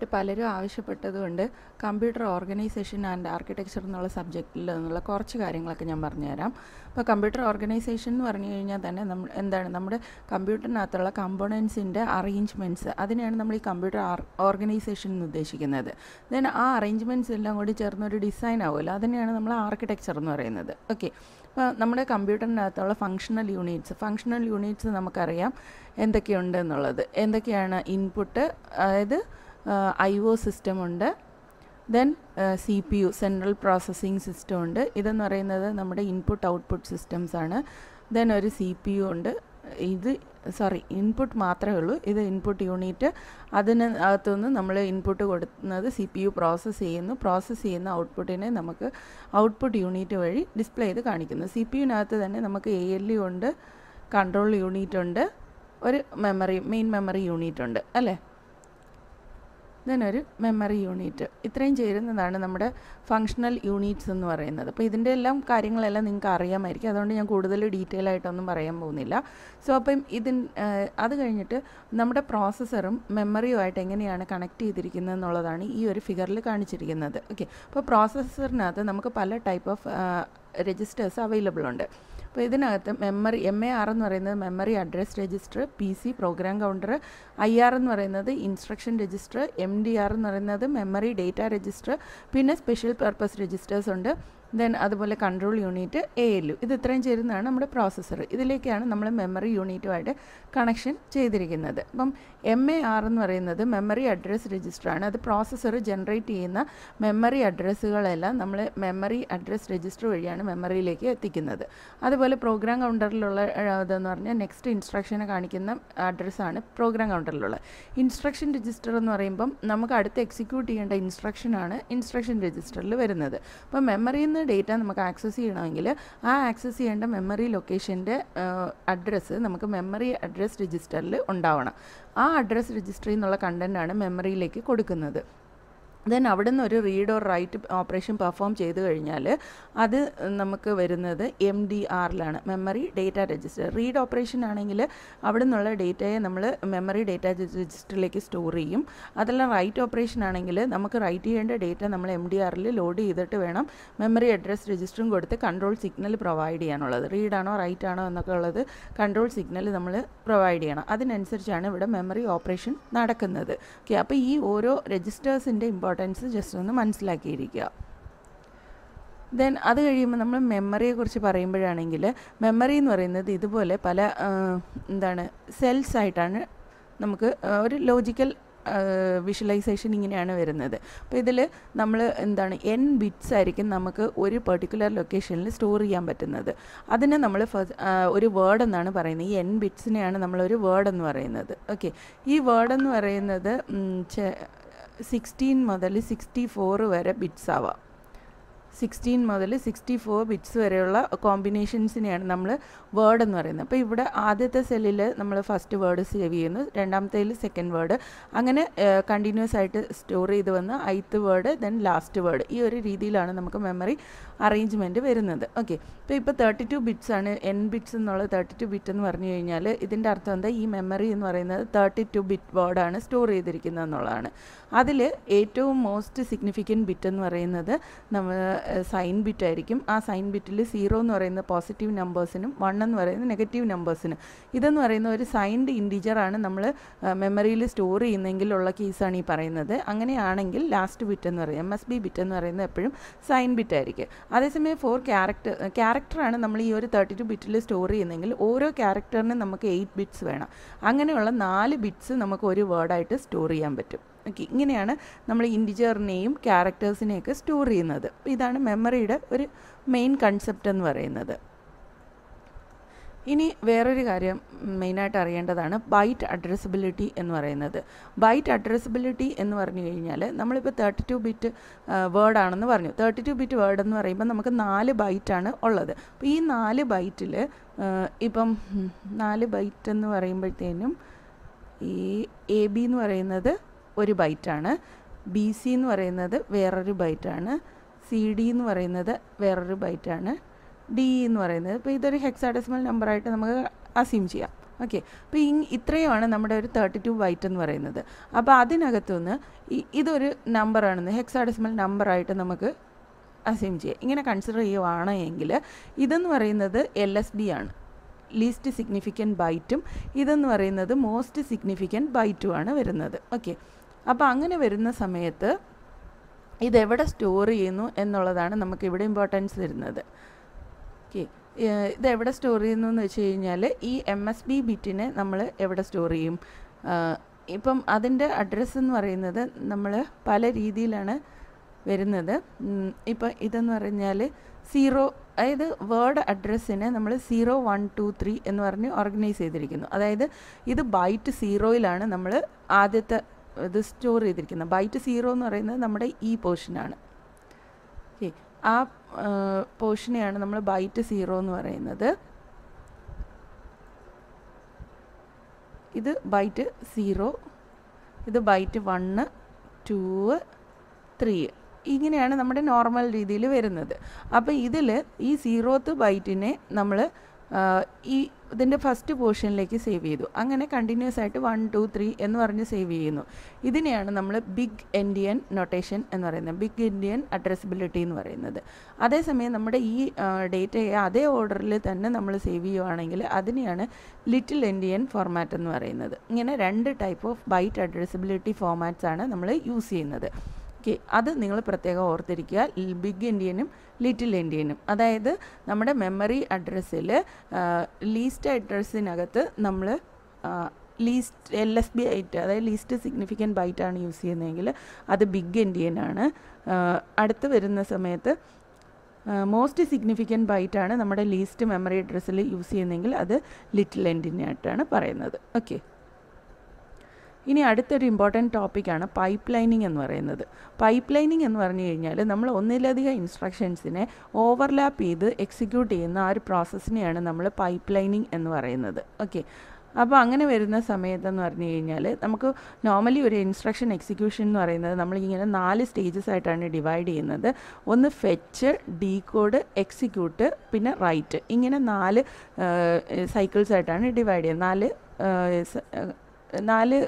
ഇത് പലരും ആവശ്യപ്പെട്ടതുകൊണ്ട് കമ്പ്യൂട്ടർ ഓർഗനൈസേഷൻ ആൻഡ് ആർക്കിടെക്ചർ എന്നുള്ള സബ്ജക്റ്റിൽ നിന്നുള്ള കുറച്ച് കാര്യങ്ങളൊക്കെ ഞാൻ പറഞ്ഞുതരാം. അപ്പോൾ കമ്പ്യൂട്ടർ ഓർഗനൈസേഷൻ എന്ന് പറഞ്ഞു കഴിഞ്ഞാൽ തന്നെ നമ്മൾ എന്താണ് നമ്മുടെ കമ്പ്യൂട്ടറിനകത്തുള്ള കമ്പോണൻസിന്റെ അറേഞ്ച്മെന്റ്സ് അതിനെയാണ് നമ്മൾ ഈ കമ്പ്യൂട്ടർ ഓർഗനൈസേഷൻ എന്ന് ഉദ്ദേശിക്കുന്നത്. ദെൻ ആ അറേഞ്ച്മെന്റ്സ് എല്ലാം കൂടി ചേർന്നൊരു ഡിസൈൻ ആവുമല്ലോ അതിനെയാണ് നമ്മൾ ആർക്കിടെക്ചർ എന്ന് പറയുന്നത്. ഓക്കെ അപ്പോൾ നമ്മുടെ കമ്പ്യൂട്ടറിനകത്തുള്ള ഫങ്ഷണൽ യൂണിറ്റ്സ് ഫങ്ഷണൽ യൂണിറ്റ്സ് നമുക്കറിയാം എന്തൊക്കെയുണ്ട് എന്നുള്ളത്. എന്തൊക്കെയാണ് ഇൻപുട്ട് അതായത് ഐ ഒ സിസ്റ്റം ഉണ്ട്. Then C P U central processing system ഉണ്ട്. ഇതെന്ന് പറയുന്നത് നമ്മുടെ ഇൻപുട്ട് ഔട്ട്പുട്ട് സിസ്റ്റംസ് ആണ്. ദെൻ ഒരു സി പി യു ഉണ്ട്. ഇത് സോറി ഇൻപുട്ട് മാത്രമേ ഉള്ളൂ. ഇത് ഇൻപുട്ട് യൂണിറ്റ് അതിന് അകത്തുനിന്ന് നമ്മൾ ഇൻപുട്ട് കൊടുക്കുന്നത് സി പി യു പ്രോസസ്സ് ചെയ്യുന്നു. പ്രോസസ്സ് ചെയ്യുന്ന ഔട്ട്പുട്ടിനെ നമുക്ക് ഔട്ട്പുട്ട് യൂണിറ്റ് വഴി ഡിസ്പ്ലേ ചെയ്ത് കാണിക്കുന്നു. സി പി യുവിനകത്ത് തന്നെ നമുക്ക് എ എൽ യു ഉണ്ട്. കൺട്രോൾ യൂണിറ്റ് ഉണ്ട്. ഒരു മെമ്മറി മെയിൻ മെമ്മറി യൂണിറ്റ് ഉണ്ട്. അല്ലേ? ഇതിനൊരു മെമ്മറി യൂണിറ്റ് ഇത്രയും ചേരുന്നതാണ് നമ്മുടെ ഫങ്ഷണൽ യൂണിറ്റ്സ് എന്ന് പറയുന്നത്. അപ്പോൾ ഇതിന്റെ എല്ലാം കാര്യങ്ങളെല്ലാം നിങ്ങൾക്ക് അറിയാമായിരിക്കും. അതുകൊണ്ട് ഞാൻ കൂടുതൽ ഡീറ്റെയിൽ ആയിട്ടൊന്നും പറയാൻ പോകുന്നില്ല. സോ അപ്പം ഇതിൻ അത് കഴിഞ്ഞിട്ട് നമ്മുടെ പ്രോസസ്സറും മെമ്മറിയുമായിട്ട് എങ്ങനെയാണ് കണക്ട് ചെയ്തിരിക്കുന്നത് എന്നുള്ളതാണ് ഈ ഒരു ഫിഗറിൽ കാണിച്ചിരിക്കുന്നത്. ഓക്കെ അപ്പോൾ പ്രോസസ്സറിനകത്ത് നമുക്ക് പല ടൈപ്പ് ഓഫ് രജിസ്റ്റേഴ്സ് അവൈലബിൾ ഉണ്ട്. അപ്പോൾ ഇതിനകത്ത് മെമ്മറി എം എ ആർ എന്ന് പറയുന്നത് memory address register P C program counter I R എന്ന് പറയുന്നത് instruction register M D R എന്ന് പറയുന്നത് മെമ്മറി ഡേറ്റ രജിസ്റ്റർ പിന്നെ സ്പെഷ്യൽ പർപ്പസ് രജിസ്റ്റേഴ്സ് ഉണ്ട്. ദെൻ അതുപോലെ കൺട്രോൾ യൂണിറ്റ് എ യു ഇത് ഇത്രയും ചേരുന്നതാണ് നമ്മുടെ പ്രോസസ്സർ ഇതിലേക്കാണ് നമ്മൾ മെമ്മറി യൂണിറ്റുമായിട്ട് കണക്ഷൻ ചെയ്തിരിക്കുന്നത്. അപ്പം എം എ ആർ എന്ന് പറയുന്നത് മെമ്മറി അഡ്രസ് രജിസ്റ്ററാണ് അത് പ്രോസസ്സർ ജനറേറ്റ് ചെയ്യുന്ന മെമ്മറി അഡ്രസ്സുകളെല്ലാം നമ്മൾ മെമ്മറി അഡ്രസ്സ് രജിസ്റ്റർ വഴിയാണ് മെമ്മറിയിലേക്ക് എത്തിക്കുന്നത്. അതുപോലെ പ്രോഗ്രാം കൗണ്ടറിലുള്ള ഇതെന്ന് പറഞ്ഞാൽ നെക്സ്റ്റ് ഇൻസ്ട്രക്ഷനെ കാണിക്കുന്ന അഡ്രസ്സാണ് പ്രോഗ്രാം കൗണ്ടറിലുള്ള ഇൻസ്ട്രക്ഷൻ രജിസ്റ്റർ എന്ന് പറയുമ്പം നമുക്ക് അടുത്ത് എക്സിക്യൂട്ട് ചെയ്യേണ്ട ഇൻസ്ട്രക്ഷനാണ് ഇൻസ്ട്രക്ഷൻ രജിസ്റ്ററിൽ വരുന്നത്. അപ്പം മെമ്മറിയിൽ നിന്ന് ഡേറ്റ നമുക്ക് ആക്സസ് ചെയ്യണമെങ്കിൽ ആ ആക്സസ് ചെയ്യേണ്ട മെമ്മറി ലൊക്കേഷന്റെ അഡ്രസ്സ് നമുക്ക് മെമ്മറി അഡ്രസ് രജിസ്റ്ററിൽ ഉണ്ടാവണം. ആ അഡ്രസ് രജിസ്റ്ററിൽ നിന്നുള്ള കണ്ടന്റാണ് മെമ്മറിയിലേക്ക് കൊടുക്കുന്നത്. ദെൻ അവിടെ നിന്ന് ഒരു read or write operation perform ചെയ്ത് കഴിഞ്ഞാൽ അത് നമുക്ക് വരുന്നത് എം ഡി ആറിലാണ് memory data register read operation ആണെങ്കിൽ അവിടെ നിന്നുള്ള ഡേറ്റയെ നമ്മൾ മെമ്മറി ഡേറ്റ രജിസ്റ്ററിലേക്ക് സ്റ്റോർ ചെയ്യും. അതെല്ലാം റൈറ്റ് ഓപ്പറേഷൻ ആണെങ്കിൽ നമുക്ക് റൈറ്റ് ചെയ്യേണ്ട ഡേറ്റ നമ്മൾ എം ഡി ആറിൽ ലോഡ് ചെയ്തിട്ട് വേണം മെമ്മറി അഡ്രസ് രജിസ്റ്ററും കൊടുത്ത് കൺട്രോൾ സിഗ്നൽ പ്രൊവൈഡ് ചെയ്യാനുള്ളത്. ആണോ റൈറ്റ് ആണോ എന്നൊക്കെ ഉള്ളത് കൺട്രോൾ സിഗ്നൽ നമ്മൾ പ്രൊവൈഡ് ചെയ്യണം. അതിനനുസരിച്ചാണ് ഇവിടെ മെമ്മറി ഓപ്പറേഷൻ നടക്കുന്നത്. ഓക്കെ അപ്പോൾ ഈ ഓരോ രജിസ്റ്റേഴ്സിന്റെ ഇമ്പോർട്ടൻസ് ജസ്റ്റ് ഒന്ന് മനസ്സിലാക്കിയിരിക്കുക. ദെൻ അത് കഴിയുമ്പോൾ നമ്മൾ മെമ്മറിയെക്കുറിച്ച് പറയുമ്പോഴാണെങ്കിൽ മെമ്മറി എന്ന് പറയുന്നത് ഇതുപോലെ പല എന്താണ് സെൽസ് ആയിട്ടാണ് നമുക്ക് ഒരു ലോജിക്കൽ വിഷ്വലൈസേഷൻ ഇങ്ങനെയാണ് വരുന്നത്. അപ്പോൾ ഇതിൽ നമ്മൾ എന്താണ് എൻ ബിറ്റ്സ് ആയിരിക്കും നമുക്ക് ഒരു പെർട്ടിക്കുലർ ലൊക്കേഷനിൽ സ്റ്റോർ ചെയ്യാൻ പറ്റുന്നത്. അതിനെ നമ്മൾ ഒരു വേർഡ് എന്നാണ് പറയുന്നത്. ഈ എൻ ബിറ്റ്സിനെയാണ് നമ്മളൊരു വേർഡ് എന്ന് പറയുന്നത്. ഓക്കെ ഈ വേർഡ് എന്ന് പറയുന്നത് സിക്സ്റ്റീൻ മുതൽ സിക്സ്റ്റി ഫോർ വരെ ബിറ്റ്സ് ആവാം. സിക്സ്റ്റീൻ മുതൽ സിക്സ്റ്റി ഫോർ ബിറ്റ്സ് വരെയുള്ള കോമ്പിനേഷൻസിനെയാണ് നമ്മൾ വേർഡ് എന്ന് പറയുന്നത്. അപ്പോൾ ഇവിടെ ആദ്യത്തെ സെല്ലിൽ നമ്മൾ ഫസ്റ്റ് വേർഡ് സേവ് ചെയ്യുന്നു രണ്ടാമത്തേൽ സെക്കൻഡ് വേർഡ് അങ്ങനെ കണ്ടിന്യൂസ് ആയിട്ട് സ്റ്റോർ ചെയ്ത് വന്ന് ith word then last word ഈ ഒരു രീതിയിലാണ് നമുക്ക് മെമ്മറി അറേഞ്ച്മെന്റ് വരുന്നത്. ഓക്കെ അപ്പോൾ ഇപ്പോൾ തേർട്ടി ടു ബിറ്റ്സ് ആണ് എൻ ബിറ്റ്സ് എന്നുള്ള തേർട്ടി ടു ബിറ്റ് എന്ന് പറഞ്ഞു കഴിഞ്ഞാൽ ഇതിന്റെ അർത്ഥം എന്താ? ഈ മെമ്മറി എന്ന് പറയുന്നത് തേർട്ടി ടു ബിറ്റ് വേർഡാണ് സ്റ്റോർ ചെയ്തിരിക്കുന്നത് എന്നുള്ളതാണ്. അതിൽ ഏറ്റവും മോസ്റ്റ് സിഗ്നിഫിക്കന്റ് ബിറ്റ് എന്ന് പറയുന്നത് നമ്മൾ സൈൻ ബിറ്റ് ആയിരിക്കും. ആ സൈൻ ബിറ്റിൽ സീറോ എന്ന് പറയുന്ന പോസിറ്റീവ് നമ്പേഴ്സിനും വൺ എന്ന് പറയുന്ന നെഗറ്റീവ് നമ്പേഴ്സിനും ഇതെന്ന് പറയുന്ന ഒരു സൈൻഡ് ഇൻഡിജറാണ് നമ്മൾ മെമ്മറിയിൽ സ്റ്റോർ ചെയ്യുന്നെങ്കിലുള്ള കേസാണ് ഈ പറയുന്നത്. അങ്ങനെയാണെങ്കിൽ ലാസ്റ്റ് ബിറ്റ് എന്ന് പറയും. എം എസ് ബി ബിറ്റ് എന്ന് പറയുന്നത് എപ്പോഴും സൈൻ ബിറ്റ് ആയിരിക്കും. അതേസമയം ഫോർ ക്യാരക്ടർ ക്യാരക്ടറാണ് നമ്മൾ ഈ ഒരു തേർട്ടി ടു ബിറ്റിൽ സ്റ്റോർ ചെയ്യുന്നെങ്കിൽ ഓരോ ക്യാരക്ടറിനും നമുക്ക് എയ്റ്റ് ബിറ്റ്സ് വേണം. അങ്ങനെയുള്ള നാല് ബിറ്റ്സ് നമുക്ക് ഒരു വേർഡായിട്ട് സ്റ്റോർ ചെയ്യാൻ പറ്റും. ഓക്കെ ഇങ്ങനെയാണ് നമ്മൾ ഇൻഡിജേറിനെയും ക്യാരക്ടേഴ്സിനെയൊക്കെ സ്റ്റോർ ചെയ്യുന്നത്. ഇതാണ് മെമ്മറിയുടെ ഒരു മെയിൻ കൺസെപ്റ്റ് എന്ന് പറയുന്നത്. ഇനി വേറൊരു കാര്യം മെയിനായിട്ട് അറിയേണ്ടതാണ് ബൈറ്റ് അഡ്രസ്സബിലിറ്റി എന്ന് പറയുന്നത്. ബൈറ്റ് അഡ്രസ്സബിലിറ്റി എന്ന് പറഞ്ഞു കഴിഞ്ഞാൽ നമ്മളിപ്പോൾ തേർട്ടി ടു ബിറ്റ് വേർഡാണെന്ന് പറഞ്ഞു. തേർട്ടി ടു ബിറ്റ് വേർഡ് എന്ന് പറയുമ്പോൾ നമുക്ക് നാല് ബൈറ്റാണ് ഉള്ളത്. അപ്പോൾ ഈ നാല് ബൈറ്റിൽ ഇപ്പം നാല് ബൈറ്റ് എന്ന് പറയുമ്പോഴത്തേനും ഈ എ ബി എന്ന് പറയുന്നത് ഒരു ബൈറ്റാണ്. ബി സി എന്ന് പറയുന്നത് വേറൊരു ബൈറ്റാണ്. സി ഡി എന്ന് പറയുന്നത് വേറൊരു ബൈറ്റാണ്. ഡി എന്ന് പറയുന്നത്. ഇപ്പോൾ ഇതൊരു ഹെക്സാഡെസിമൽ നമ്പറായിട്ട് നമുക്ക് അസ്യൂം ചെയ്യാം. ഓക്കെ അപ്പോൾ ഈ ഇത്രയുമാണ് നമ്മുടെ ഒരു തേർട്ടി ടു ബൈറ്റ് എന്ന് പറയുന്നത്. അപ്പോൾ അതിനകത്തുനിന്ന് ഇതൊരു നമ്പറാണെന്ന് ഹെക്സാഡെസിമൽ നമ്പറായിട്ട് നമുക്ക് അസ്യൂം ചെയ്യാം. ഇങ്ങനെ കൺസിഡർ ചെയ്യുവാണ് എങ്കിൽ ഇതെന്ന് പറയുന്നത് എൽ എസ് ബി ആണ്. ലീസ്റ്റ് സിഗ്നിഫിക്കന്റ് ബൈറ്റും ഇതെന്ന് പറയുന്നത് മോസ്റ്റ് സിഗ്നിഫിക്കന്റ് ബൈറ്റുമാണ് വരുന്നത്. ഓക്കെ അപ്പോൾ അങ്ങനെ വരുന്ന സമയത്ത് ഇതെവിടെ സ്റ്റോർ ചെയ്യുന്നു എന്നുള്ളതാണ് നമുക്ക് ഇവിടെ ഇമ്പോർട്ടൻസ് വരുന്നത്. ഓക്കെ ഇതെവിടെ സ്റ്റോർ ചെയ്യുന്നു എന്ന് വെച്ച് കഴിഞ്ഞാൽ ഈ എം എസ് ബി ബിറ്റിനെ നമ്മൾ എവിടെ സ്റ്റോർ ചെയ്യും? ഇപ്പം അതിന്റെ അഡ്രസ്സ് എന്ന് പറയുന്നത് നമ്മൾ പല രീതിയിലാണ് വരുന്നത്. ഇപ്പം ഇതെന്ന് പറഞ്ഞാൽ സീറോ അതായത് വേർഡ് അഡ്രസ്സിനെ നമ്മൾ സീറോ വൺ ടു ത്രീ എന്ന് പറഞ്ഞ് ഓർഗനൈസ് ചെയ്തിരിക്കുന്നു. അതായത് ഇത് ബൈറ്റ് സീറോയിലാണ് നമ്മൾ ആദ്യത്തെ ഇത് സ്റ്റോർ ചെയ്തിരിക്കുന്നത്. ബൈറ്റ് സീറോ എന്ന് പറയുന്നത് നമ്മുടെ ഈ പോർഷനാണ് ഓക്കെ ആ പോർഷനെയാണ് നമ്മൾ ബൈറ്റ് സീറോ എന്ന് പറയുന്നത്. ഇത് ബൈറ്റ് സീറോ ഇത് ബൈറ്റ് വണ്ണ് ടൂ ത്രീ ഇങ്ങനെയാണ് നമ്മുടെ നോർമൽ രീതിയിൽ വരുന്നത്. അപ്പോൾ ഇതിൽ ഈ സീറോത്ത് ബൈറ്റിനെ നമ്മൾ ഈ ഇതിന്റെ ഫസ്റ്റ് പോർഷനിലേക്ക് സേവ് ചെയ്തു. അങ്ങനെ കണ്ടിന്യൂസ് ആയിട്ട് വൺ ടു ത്രീ എന്ന് പറഞ്ഞ് സേവ് ചെയ്യുന്നു. ഇതിനെയാണ് നമ്മൾ ബിഗ് എൻഡിയൻ നൊട്ടേഷൻ എന്ന് പറയുന്നത്. ബിഗ് ഇന്ത്യൻ അഡ്രസ്ബിലിറ്റി എന്ന് പറയുന്നത്. അതേസമയം നമ്മുടെ ഈ ഡേറ്റയെ അതേ ഓർഡറിൽ തന്നെ നമ്മൾ സേവ് ചെയ്യുവാണെങ്കിൽ അതിനെയാണ് ലിറ്റിൽ എൻഡിയൻ ഫോർമാറ്റ് എന്ന് പറയുന്നത്. ഇങ്ങനെ രണ്ട് type of byte addressability formats ആണ് നമ്മൾ യൂസ് ചെയ്യുന്നത്. അത് നിങ്ങൾ പ്രത്യേകം ഓർത്തിരിക്കുക. ബിഗ് എൻഡിയനും ലിറ്റിൽ എൻഡിയനും അതായത് നമ്മുടെ മെമ്മറി അഡ്രസ്സിൽ ലീസ്റ്റ് അഡ്രസ്സിനകത്ത് നമ്മൾ ലീസ്റ്റ് എൽ എസ് ബി ഐറ്റ് അതായത് ലീസ്റ്റ് സിഗ്നിഫിക്കന്റ് ബൈറ്റാണ് യൂസ് ചെയ്യുന്നതെങ്കിൽ അത് ബിഗ് എൻഡിയൻ ആണ് അടുത്ത് വരുന്ന സമയത്ത് മോസ്റ്റ് സിഗ്നിഫിക്കന്റ് ബൈറ്റാണ് നമ്മുടെ ലീസ്റ്റ് മെമ്മറി അഡ്രസ്സിൽ യൂസ് ചെയ്യുന്നതെങ്കിൽ അത് ലിറ്റിൽ എൻഡിനായിട്ടാണ് പറയുന്നത്. ഓക്കെ. ഇനി അടുത്തൊരു ഇമ്പോർട്ടന്റ് ടോപ്പിക്കാണ് പൈപ്പ് ലൈനിങ് എന്ന് പറയുന്നത്. പൈപ്പ് ലൈനിങ് എന്ന് പറഞ്ഞു കഴിഞ്ഞാൽ നമ്മൾ ഒന്നിലധികം ഇൻസ്ട്രക്ഷൻസിനെ ഓവർലാപ്പ് ചെയ്ത് എക്സിക്യൂട്ട് ചെയ്യുന്ന ആ ഒരു പ്രോസസ്സിനെയാണ് നമ്മൾ പൈപ്പ് ലൈനിങ് എന്ന് പറയുന്നത്. ഓക്കെ അപ്പോൾ അങ്ങനെ വരുന്ന സമയത്തെന്ന് പറഞ്ഞു കഴിഞ്ഞാൽ നമുക്ക് നോർമലി ഒരു ഇൻസ്ട്രക്ഷൻ എക്സിക്യൂഷൻ എന്ന് പറയുന്നത് നമ്മളിങ്ങനെ നാല് സ്റ്റേജസ് ആയിട്ടാണ് ഡിവൈഡ് ചെയ്യുന്നത്. ഒന്ന് ഫെച്ച് ഡീകോഡ് എക്സിക്യൂട്ട് പിന്നെ റൈറ്റ് ഇങ്ങനെ നാല് സൈക്കിൾസ് ആയിട്ടാണ് ഡിവൈഡ് ചെയ്യുന്നത്. നാല് നാല്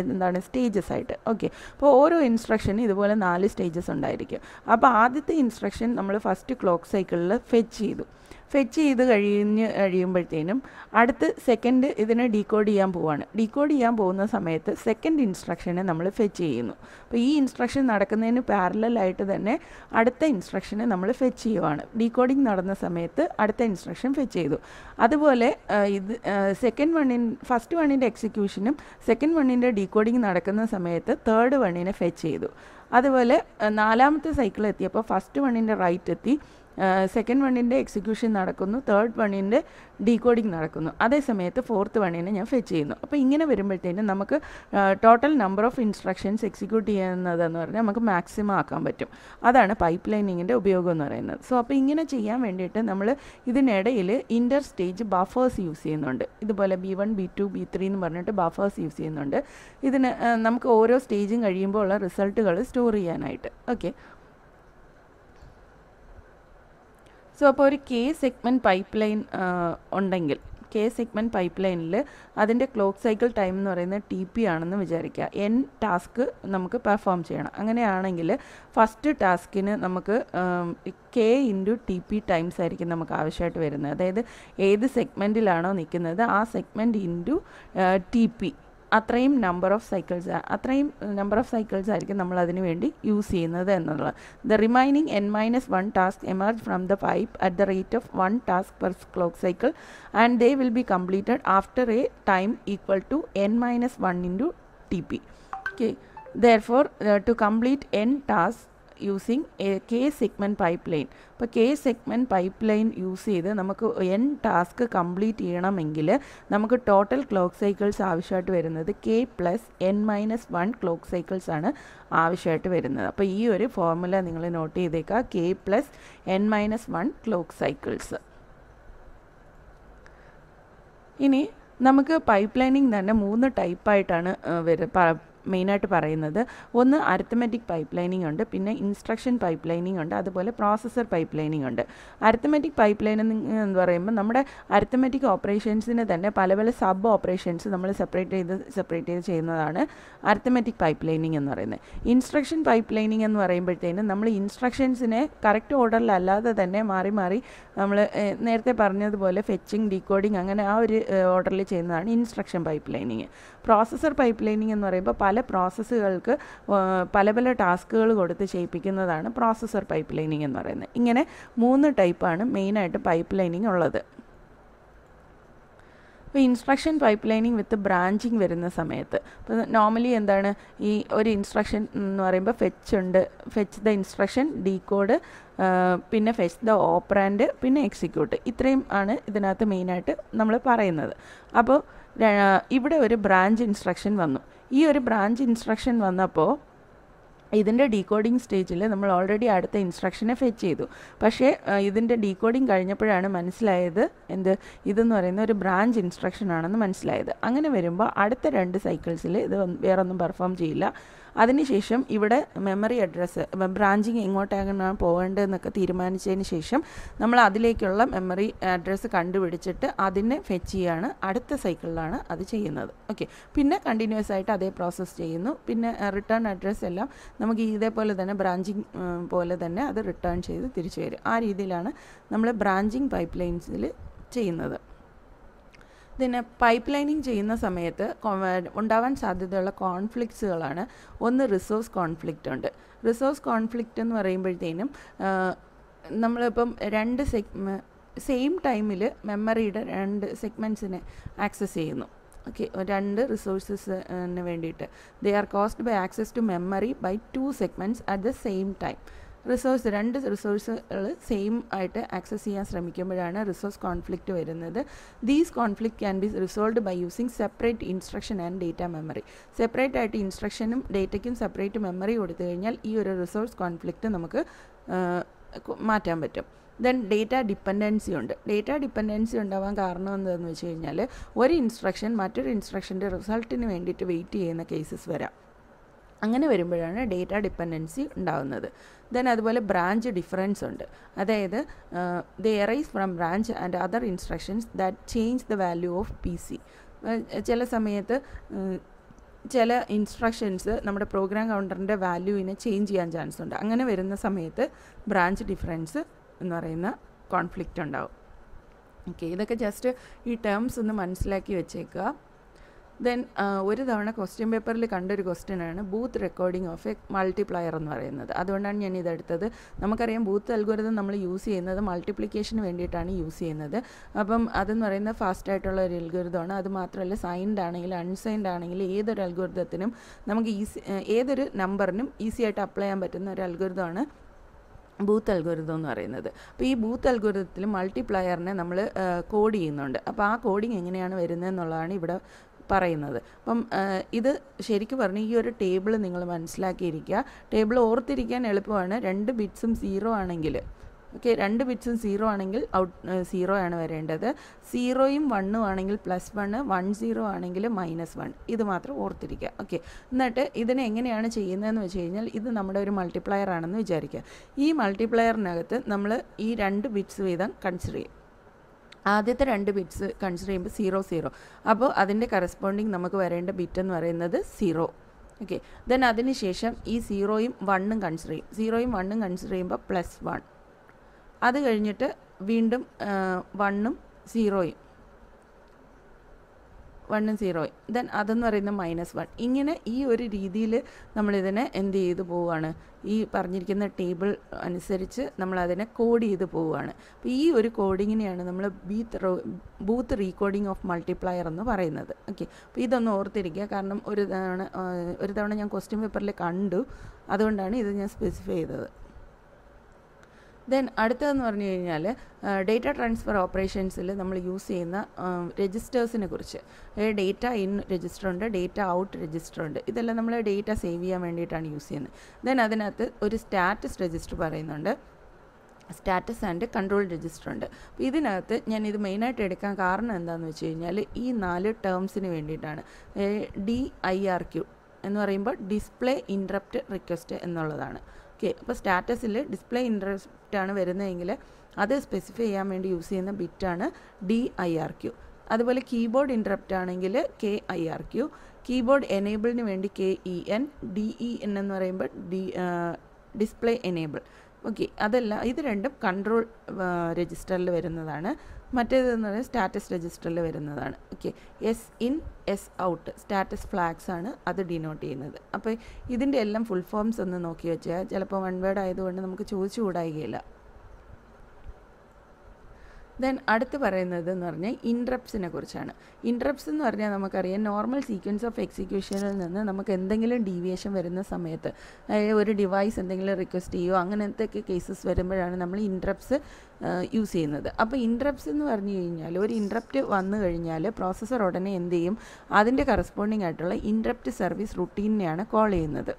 എന്താണ് സ്റ്റേജസ് ആയിട്ട്. ഓക്കെ അപ്പോൾ ഓരോ ഇൻസ്ട്രക്ഷനും ഇതുപോലെ നാല് സ്റ്റേജസ് ഉണ്ടായിരിക്കും. അപ്പോൾ ആദ്യത്തെ ഇൻസ്ട്രക്ഷൻ നമ്മൾ ഫസ്റ്റ് ക്ലോക്ക് സൈക്കിളിൽ ഫെച്ച് ചെയ്തു. ഫെച്ച് ചെയ്ത് കഴിഞ്ഞ് കഴിയുമ്പോഴത്തേനും അടുത്ത് സെക്കൻഡ് ഇതിനെ ഡീകോഡ് ചെയ്യാൻ പോവാണ്. ഡീകോഡ് ചെയ്യാൻ പോകുന്ന സമയത്ത് സെക്കൻഡ് ഇൻസ്ട്രക്ഷനെ നമ്മൾ ഫെച്ച് ചെയ്യുന്നു. അപ്പോൾ ഈ ഇൻസ്ട്രക്ഷൻ നടക്കുന്നതിന് പാരലായിട്ട് തന്നെ അടുത്ത ഇൻസ്ട്രക്ഷനെ നമ്മൾ ഫെച്ച് ചെയ്യുവാണ്. ഡീകോഡിങ് നടന്ന സമയത്ത് അടുത്ത ഇൻസ്ട്രക്ഷൻ ഫെച്ച് ചെയ്തു. അതുപോലെ ഇത് സെക്കൻഡ് വണ്ണിൻ ഫസ്റ്റ് വണ്ണിന്റെ എക്സിക്യൂഷനും സെക്കൻഡ് വണ്ണിന്റെ ഡീകോഡിങ് നടക്കുന്ന സമയത്ത് തേർഡ് വണ്ണിനെ ഫെച്ച് ചെയ്തു. അതുപോലെ നാലാമത്തെ സൈക്കിൾ എത്തിയപ്പോൾ ഫസ്റ്റ് വണ്ണിന്റെ റൈറ്റ് എത്തി. സെക്കൻഡ് വണ്ണിന്റെ എക്സിക്യൂഷൻ നടക്കുന്നു. തേർഡ് വണ്ണിന്റെ ഡീകോഡിങ് നടക്കുന്നു. അതേ സമയത്ത് ഫോർത്ത് വണ്ണിനെ ഞാൻ ഫെച്ച് ചെയ്യുന്നു. അപ്പോൾ ഇങ്ങനെ വരുമ്പോഴത്തേനും നമുക്ക് total number of instructions execute ചെയ്യുന്നതെന്ന് പറഞ്ഞാൽ നമുക്ക് മാക്സിമം ആക്കാൻ പറ്റും. അതാണ് പൈപ്പ് ലൈനിങ്ങിന്റെ ഉപയോഗം എന്ന് പറയുന്നത്. സോ അപ്പോൾ ഇങ്ങനെ ചെയ്യാൻ വേണ്ടിയിട്ട് നമ്മൾ ഇതിനിടയിൽ ഇന്റർ സ്റ്റേജ് ബഫേഴ്സ് യൂസ് ചെയ്യുന്നുണ്ട്. ഇതുപോലെ B one B two B three എന്ന് പറഞ്ഞിട്ട് ബഫേഴ്സ് യൂസ് ചെയ്യുന്നുണ്ട്. ഇതിന് നമുക്ക് ഓരോ സ്റ്റേജും കഴിയുമ്പോൾ ഉള്ള റിസൾട്ടുകൾ സ്റ്റോർ ചെയ്യാനായിട്ട്. ഓക്കെ സോ അപ്പോൾ ഒരു കെ സെഗ്മെന്റ് പൈപ്പ് ലൈൻ ഉണ്ടെങ്കിൽ കെ സെഗ്മെന്റ് പൈപ്പ് ലൈനിൽ അതിന്റെ ക്ലോക്ക് സൈക്കിൾ ടൈം എന്ന് പറയുന്നത് ടി പി ആണെന്ന് വിചാരിക്കുക. എൻ ടാസ്ക് നമുക്ക് പെർഫോം ചെയ്യണം. അങ്ങനെയാണെങ്കിൽ ഫസ്റ്റ് ടാസ്കിന് നമുക്ക് K into T P times ആയിരിക്കും നമുക്ക് ആവശ്യമായിട്ട് വരുന്നത്. അതായത് ഏത് സെഗ്മെന്റിലാണോ നിൽക്കുന്നത് ആ സെഗ്മെന്റ് ഇന്റു ടി പി അത്രയും നമ്പർ ഓഫ് സൈക്കിൾസ് അത്രയും നമ്പർ ഓഫ് സൈക്കിൾസ് ആയിരിക്കും നമ്മൾ അതിന് വേണ്ടി യൂസ് ചെയ്യുന്നത് എന്നുള്ളത്. The remaining N minus one task emerge from the pipe at the rate of one task per clock cycle and they will be completed after a time equal to N minus one into T P okay therefore to complete N task using a K segment pipe line അപ്പോൾ K segment pipe line use ചെയ്ത് നമുക്ക് N task complete ചെയ്യണമെങ്കിൽ നമുക്ക് total clock cycles ആവശ്യമായിട്ട് വരുന്നത് K plus N minus one clock cycles ആണ് ആവശ്യമായിട്ട് വരുന്നത്. അപ്പോൾ ഈ ഒരു ഫോർമുല നിങ്ങൾ നോട്ട് ചെയ്തേക്കുക. K plus N minus one clock cycles ഇനി നമുക്ക് പൈപ്പ് ലൈനിങ് തന്നെ മൂന്ന് ടൈപ്പായിട്ടാണ് വരും മെയിനായിട്ട് പറയുന്നത്. ഒന്ന് അരിത്തമെറ്റിക് പൈപ്പ് ലൈനിങ് ഉണ്ട്. പിന്നെ ഇൻസ്ട്രക്ഷൻ പൈപ്പ് ലൈനിങ് ഉണ്ട്. അതുപോലെ പ്രോസസ്സർ പൈപ്പ് ലൈനിങ് ഉണ്ട് അരിത്തമെറ്റിക് പൈപ്പ് ലൈനിങ് എന്ന് പറയുമ്പോൾ നമ്മുടെ അരിത്തമെറ്റിക് ഓപ്പറേഷൻസിന് തന്നെ പല പല സബ് ഓപ്പറേഷൻസ് നമ്മൾ സെപ്പറേറ്റ് ചെയ്ത് സെപ്പറേറ്റ് ചെയ്ത് ചെയ്യുന്നതാണ് അരിത്തമെറ്റിക് പൈപ്പ് ലൈനിങ് എന്ന് പറയുന്നത്. ഇൻസ്ട്രക്ഷൻ പൈപ്പ് ലൈനിങ് എന്ന് പറയുമ്പോഴത്തേനും നമ്മൾ ഇൻസ്ട്രക്ഷൻസിനെ കറക്റ്റ് ഓർഡറിലല്ലാതെ തന്നെ മാറി മാറി നമ്മൾ നേരത്തെ പറഞ്ഞതുപോലെ ഫെച്ചിങ് ഡീകോഡിങ് അങ്ങനെ ആ ഒരു ഓർഡറിൽ ചെയ്യുന്നതാണ് instruction pipe lining processor pipe lining എന്ന് പറയുമ്പോൾ പല പ്രോസസ്സുകൾക്ക് പല പല ടാസ്കുകൾ കൊടുത്ത് ചെയ്യിപ്പിക്കുന്നതാണ് പ്രോസസ്സർ പൈപ്പ് ലൈനിങ് എന്ന് പറയുന്നത്. ഇങ്ങനെ മൂന്ന് ടൈപ്പാണ് മെയിനായിട്ട് പൈപ്പ് ലൈനിങ് ഉള്ളത്. ഇപ്പോൾ instruction pipe lining with branching വരുന്ന സമയത്ത്. ഇപ്പോൾ നോർമലി എന്താണ്? ഈ ഒരു ഇൻസ്ട്രക്ഷൻ എന്ന് പറയുമ്പോൾ ഫെച്ച് ഉണ്ട്. ഫെച്ച് ദ ഇൻസ്ട്രക്ഷൻ ഡീകോഡ് പിന്നെ ഫെച്ച് ദ ഓപ്പറാൻഡ് പിന്നെ എക്സിക്യൂട്ട് ഇത്രയും ആണ് ഇതിനകത്ത് മെയിനായിട്ട് നമ്മൾ പറയുന്നത്. അപ്പോൾ ഇവിടെ ഒരു ബ്രാഞ്ച് ഇൻസ്ട്രക്ഷൻ വന്നു. ഈ ഒരു ബ്രാഞ്ച് ഇൻസ്ട്രക്ഷൻ വന്നപ്പോൾ ഇതിന്റെ ഡീകോഡിംഗ് സ്റ്റേജിൽ നമ്മൾ ഓൾറെഡി അടുത്ത ഇൻസ്ട്രക്ഷനെ ഫെച്ച് ചെയ്തു. പക്ഷേ ഇതിന്റെ ഡീകോഡിംഗ് കഴിഞ്ഞപ്പോഴാണ് മനസ്സിലായത് എന്ത്? ഇതെന്ന് പറയുന്ന ഒരു ബ്രാഞ്ച് ഇൻസ്ട്രക്ഷൻ ആണെന്ന് മനസ്സിലായത്. അങ്ങനെ വരുമ്പോൾ അടുത്ത രണ്ട് സൈക്കിൾസിൽ ഇത് വേറൊന്നും പെർഫോം ചെയ്യില്ല. അതിനുശേഷം ഇവിടെ മെമ്മറി അഡ്രസ്സ് ബ്രാഞ്ചിങ് എങ്ങോട്ടാണ് പോകേണ്ടതെന്നൊക്കെ തീരുമാനിച്ചതിന് ശേഷം നമ്മൾ അതിലേക്കുള്ള മെമ്മറി അഡ്രസ്സ് കണ്ടുപിടിച്ചിട്ട് അതിനെ ഫെച്ച് ചെയ്യാണ്. അടുത്ത സൈക്കിളിലാണ് അത് ചെയ്യുന്നത്. ഓക്കെ പിന്നെ കണ്ടിന്യൂസ് ആയിട്ട് അതേ പ്രോസസ്സ് ചെയ്യുന്നു. പിന്നെ റിട്ടേൺ അഡ്രസ്സ് എല്ലാം നമുക്ക് ഇതേപോലെ തന്നെ ബ്രാഞ്ചിങ് പോലെ തന്നെ അത് റിട്ടേൺ ചെയ്ത് തിരിച്ചു വരും. ആ രീതിയിലാണ് നമ്മൾ ബ്രാഞ്ചിങ് പൈപ്പ് ലൈൻസിൽ ചെയ്യുന്നത്. ഇതിന് പൈപ്പ് ലൈനിങ് ചെയ്യുന്ന സമയത്ത് ഉണ്ടാവാൻ സാധ്യതയുള്ള കോൺഫ്ലിക്ട്സുകളാണ്. ഒന്ന് റിസോഴ്സ് കോൺഫ്ലിക്റ്റ് ഉണ്ട്. റിസോഴ്സ് കോൺഫ്ലിക്റ്റ് എന്ന് പറയുമ്പോഴത്തേനും നമ്മളിപ്പം രണ്ട് സെഗ് സെയിം ടൈമിൽ മെമ്മറിയുടെ രണ്ട് സെഗ്മെന്റ്സിനെ ആക്സസ് ചെയ്യുന്നു. ഓക്കെ രണ്ട് റിസോഴ്സസിന് വേണ്ടിയിട്ട്. They are caused by access to memory by two segments at the same time. Resource രണ്ട് റിസോഴ്സുകൾ സെയിം ആയിട്ട് ആക്സസ് ചെയ്യാൻ ശ്രമിക്കുമ്പോഴാണ് റിസോഴ്സ് കോൺഫ്ലിക്റ്റ് വരുന്നത്. These conflict can be resolve by using separate instruction and data memory separate ആയിട്ട് ഇൻസ്ട്രക്ഷനും ഡേറ്റയ്ക്കും separate memory കൊടുത്തു കഴിഞ്ഞാൽ ഈ ഒരു റിസോഴ്സ് കോൺഫ്ലിക്റ്റ് നമുക്ക് മാറ്റാൻ പറ്റും. ദെൻ ഡേറ്റ ഡിപ്പെൻഡൻസി ഉണ്ട്. ഡേറ്റ ഡിപ്പെൻഡൻസി ഉണ്ടാവാൻ കാരണം എന്താണെന്ന് വെച്ച് കഴിഞ്ഞാൽ ഒരു ഇൻസ്ട്രക്ഷൻ മറ്റൊരു ഇൻസ്ട്രക്ഷന്റെ റിസൾട്ടിന് വേണ്ടിയിട്ട് വെയിറ്റ് ചെയ്യുന്ന കേസസ് വരാം. അങ്ങനെ വരുമ്പോഴാണ് ഡേറ്റ ഡിപ്പെൻഡൻസി ഉണ്ടാകുന്നത് ദെൻ അതുപോലെ ബ്രാഞ്ച് ഡിഫറൻസ് ഉണ്ട്. അതായത് the arise from branch and other instructions that change the value of P C ചില സമയത്ത് ചില ഇൻസ്ട്രക്ഷൻസ് നമ്മുടെ പ്രോഗ്രാം കൗണ്ടറിന്റെ വാല്യൂവിനെ ചേഞ്ച് ചെയ്യാൻ ചാൻസ് ഉണ്ട്. അങ്ങനെ വരുന്ന സമയത്ത് ബ്രാഞ്ച് ഡിഫറൻസ് എന്ന് പറയുന്ന കോൺഫ്ലിക്റ്റ് ഉണ്ടാവും. ഓക്കെ ഇതൊക്കെ ജസ്റ്റ് ഈ ടേംസ് ഒന്ന് മനസ്സിലാക്കി വെച്ചേക്കുക. ദെൻ ഒരു തവണ ക്വസ്റ്റ്യൻ പേപ്പറിൽ കണ്ടൊരു ക്വസ്റ്റ്യനാണ് Booth recording of a multiplier എന്ന് പറയുന്നത്. അതുകൊണ്ടാണ് ഞാൻ ഇതെടുത്തത് നമുക്കറിയാം ബൂത്ത് അൽഗോരിതം നമ്മൾ യൂസ് ചെയ്യുന്നത് മൾട്ടിപ്ലിക്കേഷന് വേണ്ടിയിട്ടാണ് യൂസ് ചെയ്യുന്നത്. അപ്പം അതെന്ന് പറയുന്നത് ഫാസ്റ്റ് ആയിട്ടുള്ള ഒരു അൽഗോരിതമാണ് അത് മാത്രമല്ല സൈൻഡ് ആണെങ്കിലും അൺസൈൻഡ് ആണെങ്കിലും ഏതൊരു അൽഗോരിതത്തിനും നമുക്ക് ഈസി ഏതൊരു നമ്പറിനും ഈസി ആയിട്ട് അപ്ലൈ ചെയ്യാൻ പറ്റുന്ന ഒരു അൽഗോരിതമാണ് ബൂത്ത് അൽഗോരിതം എന്ന് പറയുന്നത്. അപ്പോൾ ഈ ബൂത്ത് അൽഗോരിതത്തിൽ മൾട്ടിപ്ലയറിനെ നമ്മൾ കോഡ് ചെയ്യുന്നുണ്ട്. അപ്പോൾ ആ കോഡിങ് എങ്ങനെയാണ് വരുന്നത് എന്നുള്ളതാണ് ഇവിടെ പറയുന്നത്. അപ്പം ഇത് ശരിക്കും പറഞ്ഞാൽ ഈ ഒരു ടേബിൾ നിങ്ങൾ മനസ്സിലാക്കിയിരിക്കുക. ടേബിൾ ഓർത്തിരിക്കാൻ എളുപ്പമാണ്. രണ്ട് ബിറ്റ്സും സീറോ ആണെങ്കിൽ ഓക്കെ രണ്ട് ബിറ്റ്സും സീറോ ആണെങ്കിൽ ഔട്ട് സീറോ ആണ് വരേണ്ടത്. സീറോയും വണ്ണും ആണെങ്കിൽ പ്ലസ് വണ്ണ് വൺ സീറോ ആണെങ്കിൽ മൈനസ് വൺ. ഇത് മാത്രം ഓർത്തിരിക്കുക ഓക്കെ. എന്നിട്ട് ഇതിനെ എങ്ങനെയാണ് ചെയ്യുന്നതെന്ന് വെച്ച് കഴിഞ്ഞാൽ ഇത് നമ്മുടെ ഒരു മൾട്ടിപ്ലയർ ആണെന്ന് വിചാരിക്കുക. ഈ മൾട്ടിപ്ലയറിനകത്ത് നമ്മൾ ഈ രണ്ട് ബിറ്റ്സ് വീതം കൺസിഡർ ചെയ്യും. ആദ്യത്തെ രണ്ട് ബിറ്റ്സ് കൺസിഡർ ചെയ്യുമ്പോൾ സീറോ സീറോ അപ്പോൾ അതിന്റെ കറസ്പോണ്ടിങ് നമുക്ക് വരേണ്ട ബിറ്റ് എന്ന് പറയുന്നത് സീറോ ഓക്കെ ദെൻ അതിന് ശേഷം ഈ സീറോയും വണ്ണും കൺസിഡർ ചെയ്യും. സീറോയും വണ്ണും കൺസിഡർ ചെയ്യുമ്പോൾ പ്ലസ് വൺ അത് കഴിഞ്ഞിട്ട് വീണ്ടും വണ്ണും സീറോയും വണ്ണും സീറോയും ദെൻ അതെന്ന് പറയുന്നത് മൈനസ് വൺ ഇങ്ങനെ ഈ ഒരു രീതിയിൽ നമ്മളിതിനെ എന്ത് ചെയ്ത് പോവുകയാണ് ഈ പറഞ്ഞിരിക്കുന്ന ടേബിൾ അനുസരിച്ച് നമ്മളതിനെ കോഡ് ചെയ്ത് പോവുകയാണ് അപ്പോൾ ഈ ഒരു കോഡിങ്ങിനെയാണ് നമ്മൾ ബീത്ത് ബൂത്ത് റീകോഡിംഗ് ഓഫ് മൾട്ടിപ്ലയർ എന്ന് പറയുന്നത്. ഓക്കെ അപ്പോൾ ഇതൊന്ന് ഓർത്തിരിക്കുക. കാരണം ഒരു തവണ ഒരു തവണ ഞാൻ ക്വസ്റ്റ്യൻ പേപ്പറിൽ കണ്ടു. അതുകൊണ്ടാണ് ഇത് ഞാൻ സ്പെസിഫൈ ചെയ്തത്. ദെൻ അടുത്തതെന്ന് പറഞ്ഞു കഴിഞ്ഞാൽ ഡേറ്റ ട്രാൻസ്ഫർ ഓപ്പറേഷൻസിൽ നമ്മൾ യൂസ് ചെയ്യുന്ന രജിസ്റ്റേഴ്സിനെ കുറിച്ച്. ഡേറ്റ ഇൻ രജിസ്റ്റർ ഉണ്ട് ഡേറ്റ ഔട്ട് രജിസ്റ്റർ ഉണ്ട്. ഇതെല്ലാം നമ്മൾ ഡേറ്റ സേവ് ചെയ്യാൻ വേണ്ടിയിട്ടാണ് യൂസ് ചെയ്യുന്നത്. ദെൻ അതിനകത്ത് ഒരു സ്റ്റാറ്റസ് രജിസ്റ്റർ പറയുന്നുണ്ട്. സ്റ്റാറ്റസ് ആൻഡ് കൺട്രോൾ രജിസ്റ്റർ ഉണ്ട്. അപ്പോൾ ഇതിനകത്ത് ഞാൻ ഇത് മെയിനായിട്ട് എടുക്കാൻ കാരണം എന്താണെന്ന് വെച്ച് കഴിഞ്ഞാൽ ഈ നാല് ടേംസിന് വേണ്ടിയിട്ടാണ്. ഡി ഐ ആർ ക്യു എന്ന് പറയുമ്പോൾ ഡിസ്പ്ലേ ഇൻട്രപ്റ്റ് റിക്വസ്റ്റ് എന്നുള്ളതാണ്. ഓക്കെ. അപ്പോൾ സ്റ്റാറ്റസിൽ ഡിസ്പ്ലേ ഇൻട്രസ്റ്റ് ആണ് വരുന്നതെങ്കിൽ അത് സ്പെസിഫൈ ചെയ്യാൻ വേണ്ടി യൂസ് ചെയ്യുന്ന ബിറ്റാണ് ഡി ഐ ആർ ക്യു അതുപോലെ കീബോർഡ് ഇൻട്രപ്റ്റ് ആണെങ്കിൽ K I R Q keyboard എനേബിളിന് വേണ്ടി K E N D E N എന്ന് പറയുമ്പോൾ ഡി ഡിസ്പ്ലേ എനേബിൾ. ഓക്കെ. അതല്ല ഇത് രണ്ടും കൺട്രോൾ രജിസ്റ്ററിൽ വരുന്നതാണ്. മറ്റേതെന്ന് പറയുന്നത് സ്റ്റാറ്റസ് രജിസ്റ്ററിൽ വരുന്നതാണ്. Okay S in S out status flags ആണ് അത് ഡിനോട്ട് ചെയ്യുന്നത്. അപ്പോൾ ഇതിന്റെ എല്ലാം ഫുൾ ഫോംസ് ഒന്ന് നോക്കി വെച്ചാൽ ചിലപ്പോൾ വൺ വേർഡ് ആയതുകൊണ്ട് നമുക്ക് ചോദിച്ചു കൂടായികയില്ല ദെൻ അടുത്ത് പറയുന്നത് എന്ന് പറഞ്ഞാൽ ഇൻട്രപ്സിനെ കുറിച്ചാണ്. ഇൻട്രപ്സ് എന്ന് പറഞ്ഞാൽ നമുക്കറിയാം നോർമൽ സീക്വൻസ് ഓഫ് എക്സിക്യൂഷനിൽ നിന്ന് നമുക്ക് എന്തെങ്കിലും ഡീവിയേഷൻ വരുന്ന സമയത്ത് അതായത് ഒരു ഡിവൈസ് എന്തെങ്കിലും റിക്വസ്റ്റ് ചെയ്യുമോ അങ്ങനത്തെ കേസസ് വരുമ്പോഴാണ് നമ്മൾ ഇൻട്രപ്സ് യൂസ് ചെയ്യുന്നത്. അപ്പോൾ ഇൻട്രപ്സ് എന്ന് പറഞ്ഞു കഴിഞ്ഞാൽ ഒരു ഇൻട്രപ്റ്റ് വന്നു കഴിഞ്ഞാൽ പ്രോസസ്സർ ഉടനെ എന്ത് ചെയ്യും? അതിന്റെ കറസ്പോണ്ടിങ് ആയിട്ടുള്ള ഇൻട്രപ്റ്റ് സർവീസ് റുട്ടീനെയാണ് കോൾ ചെയ്യുന്നത്.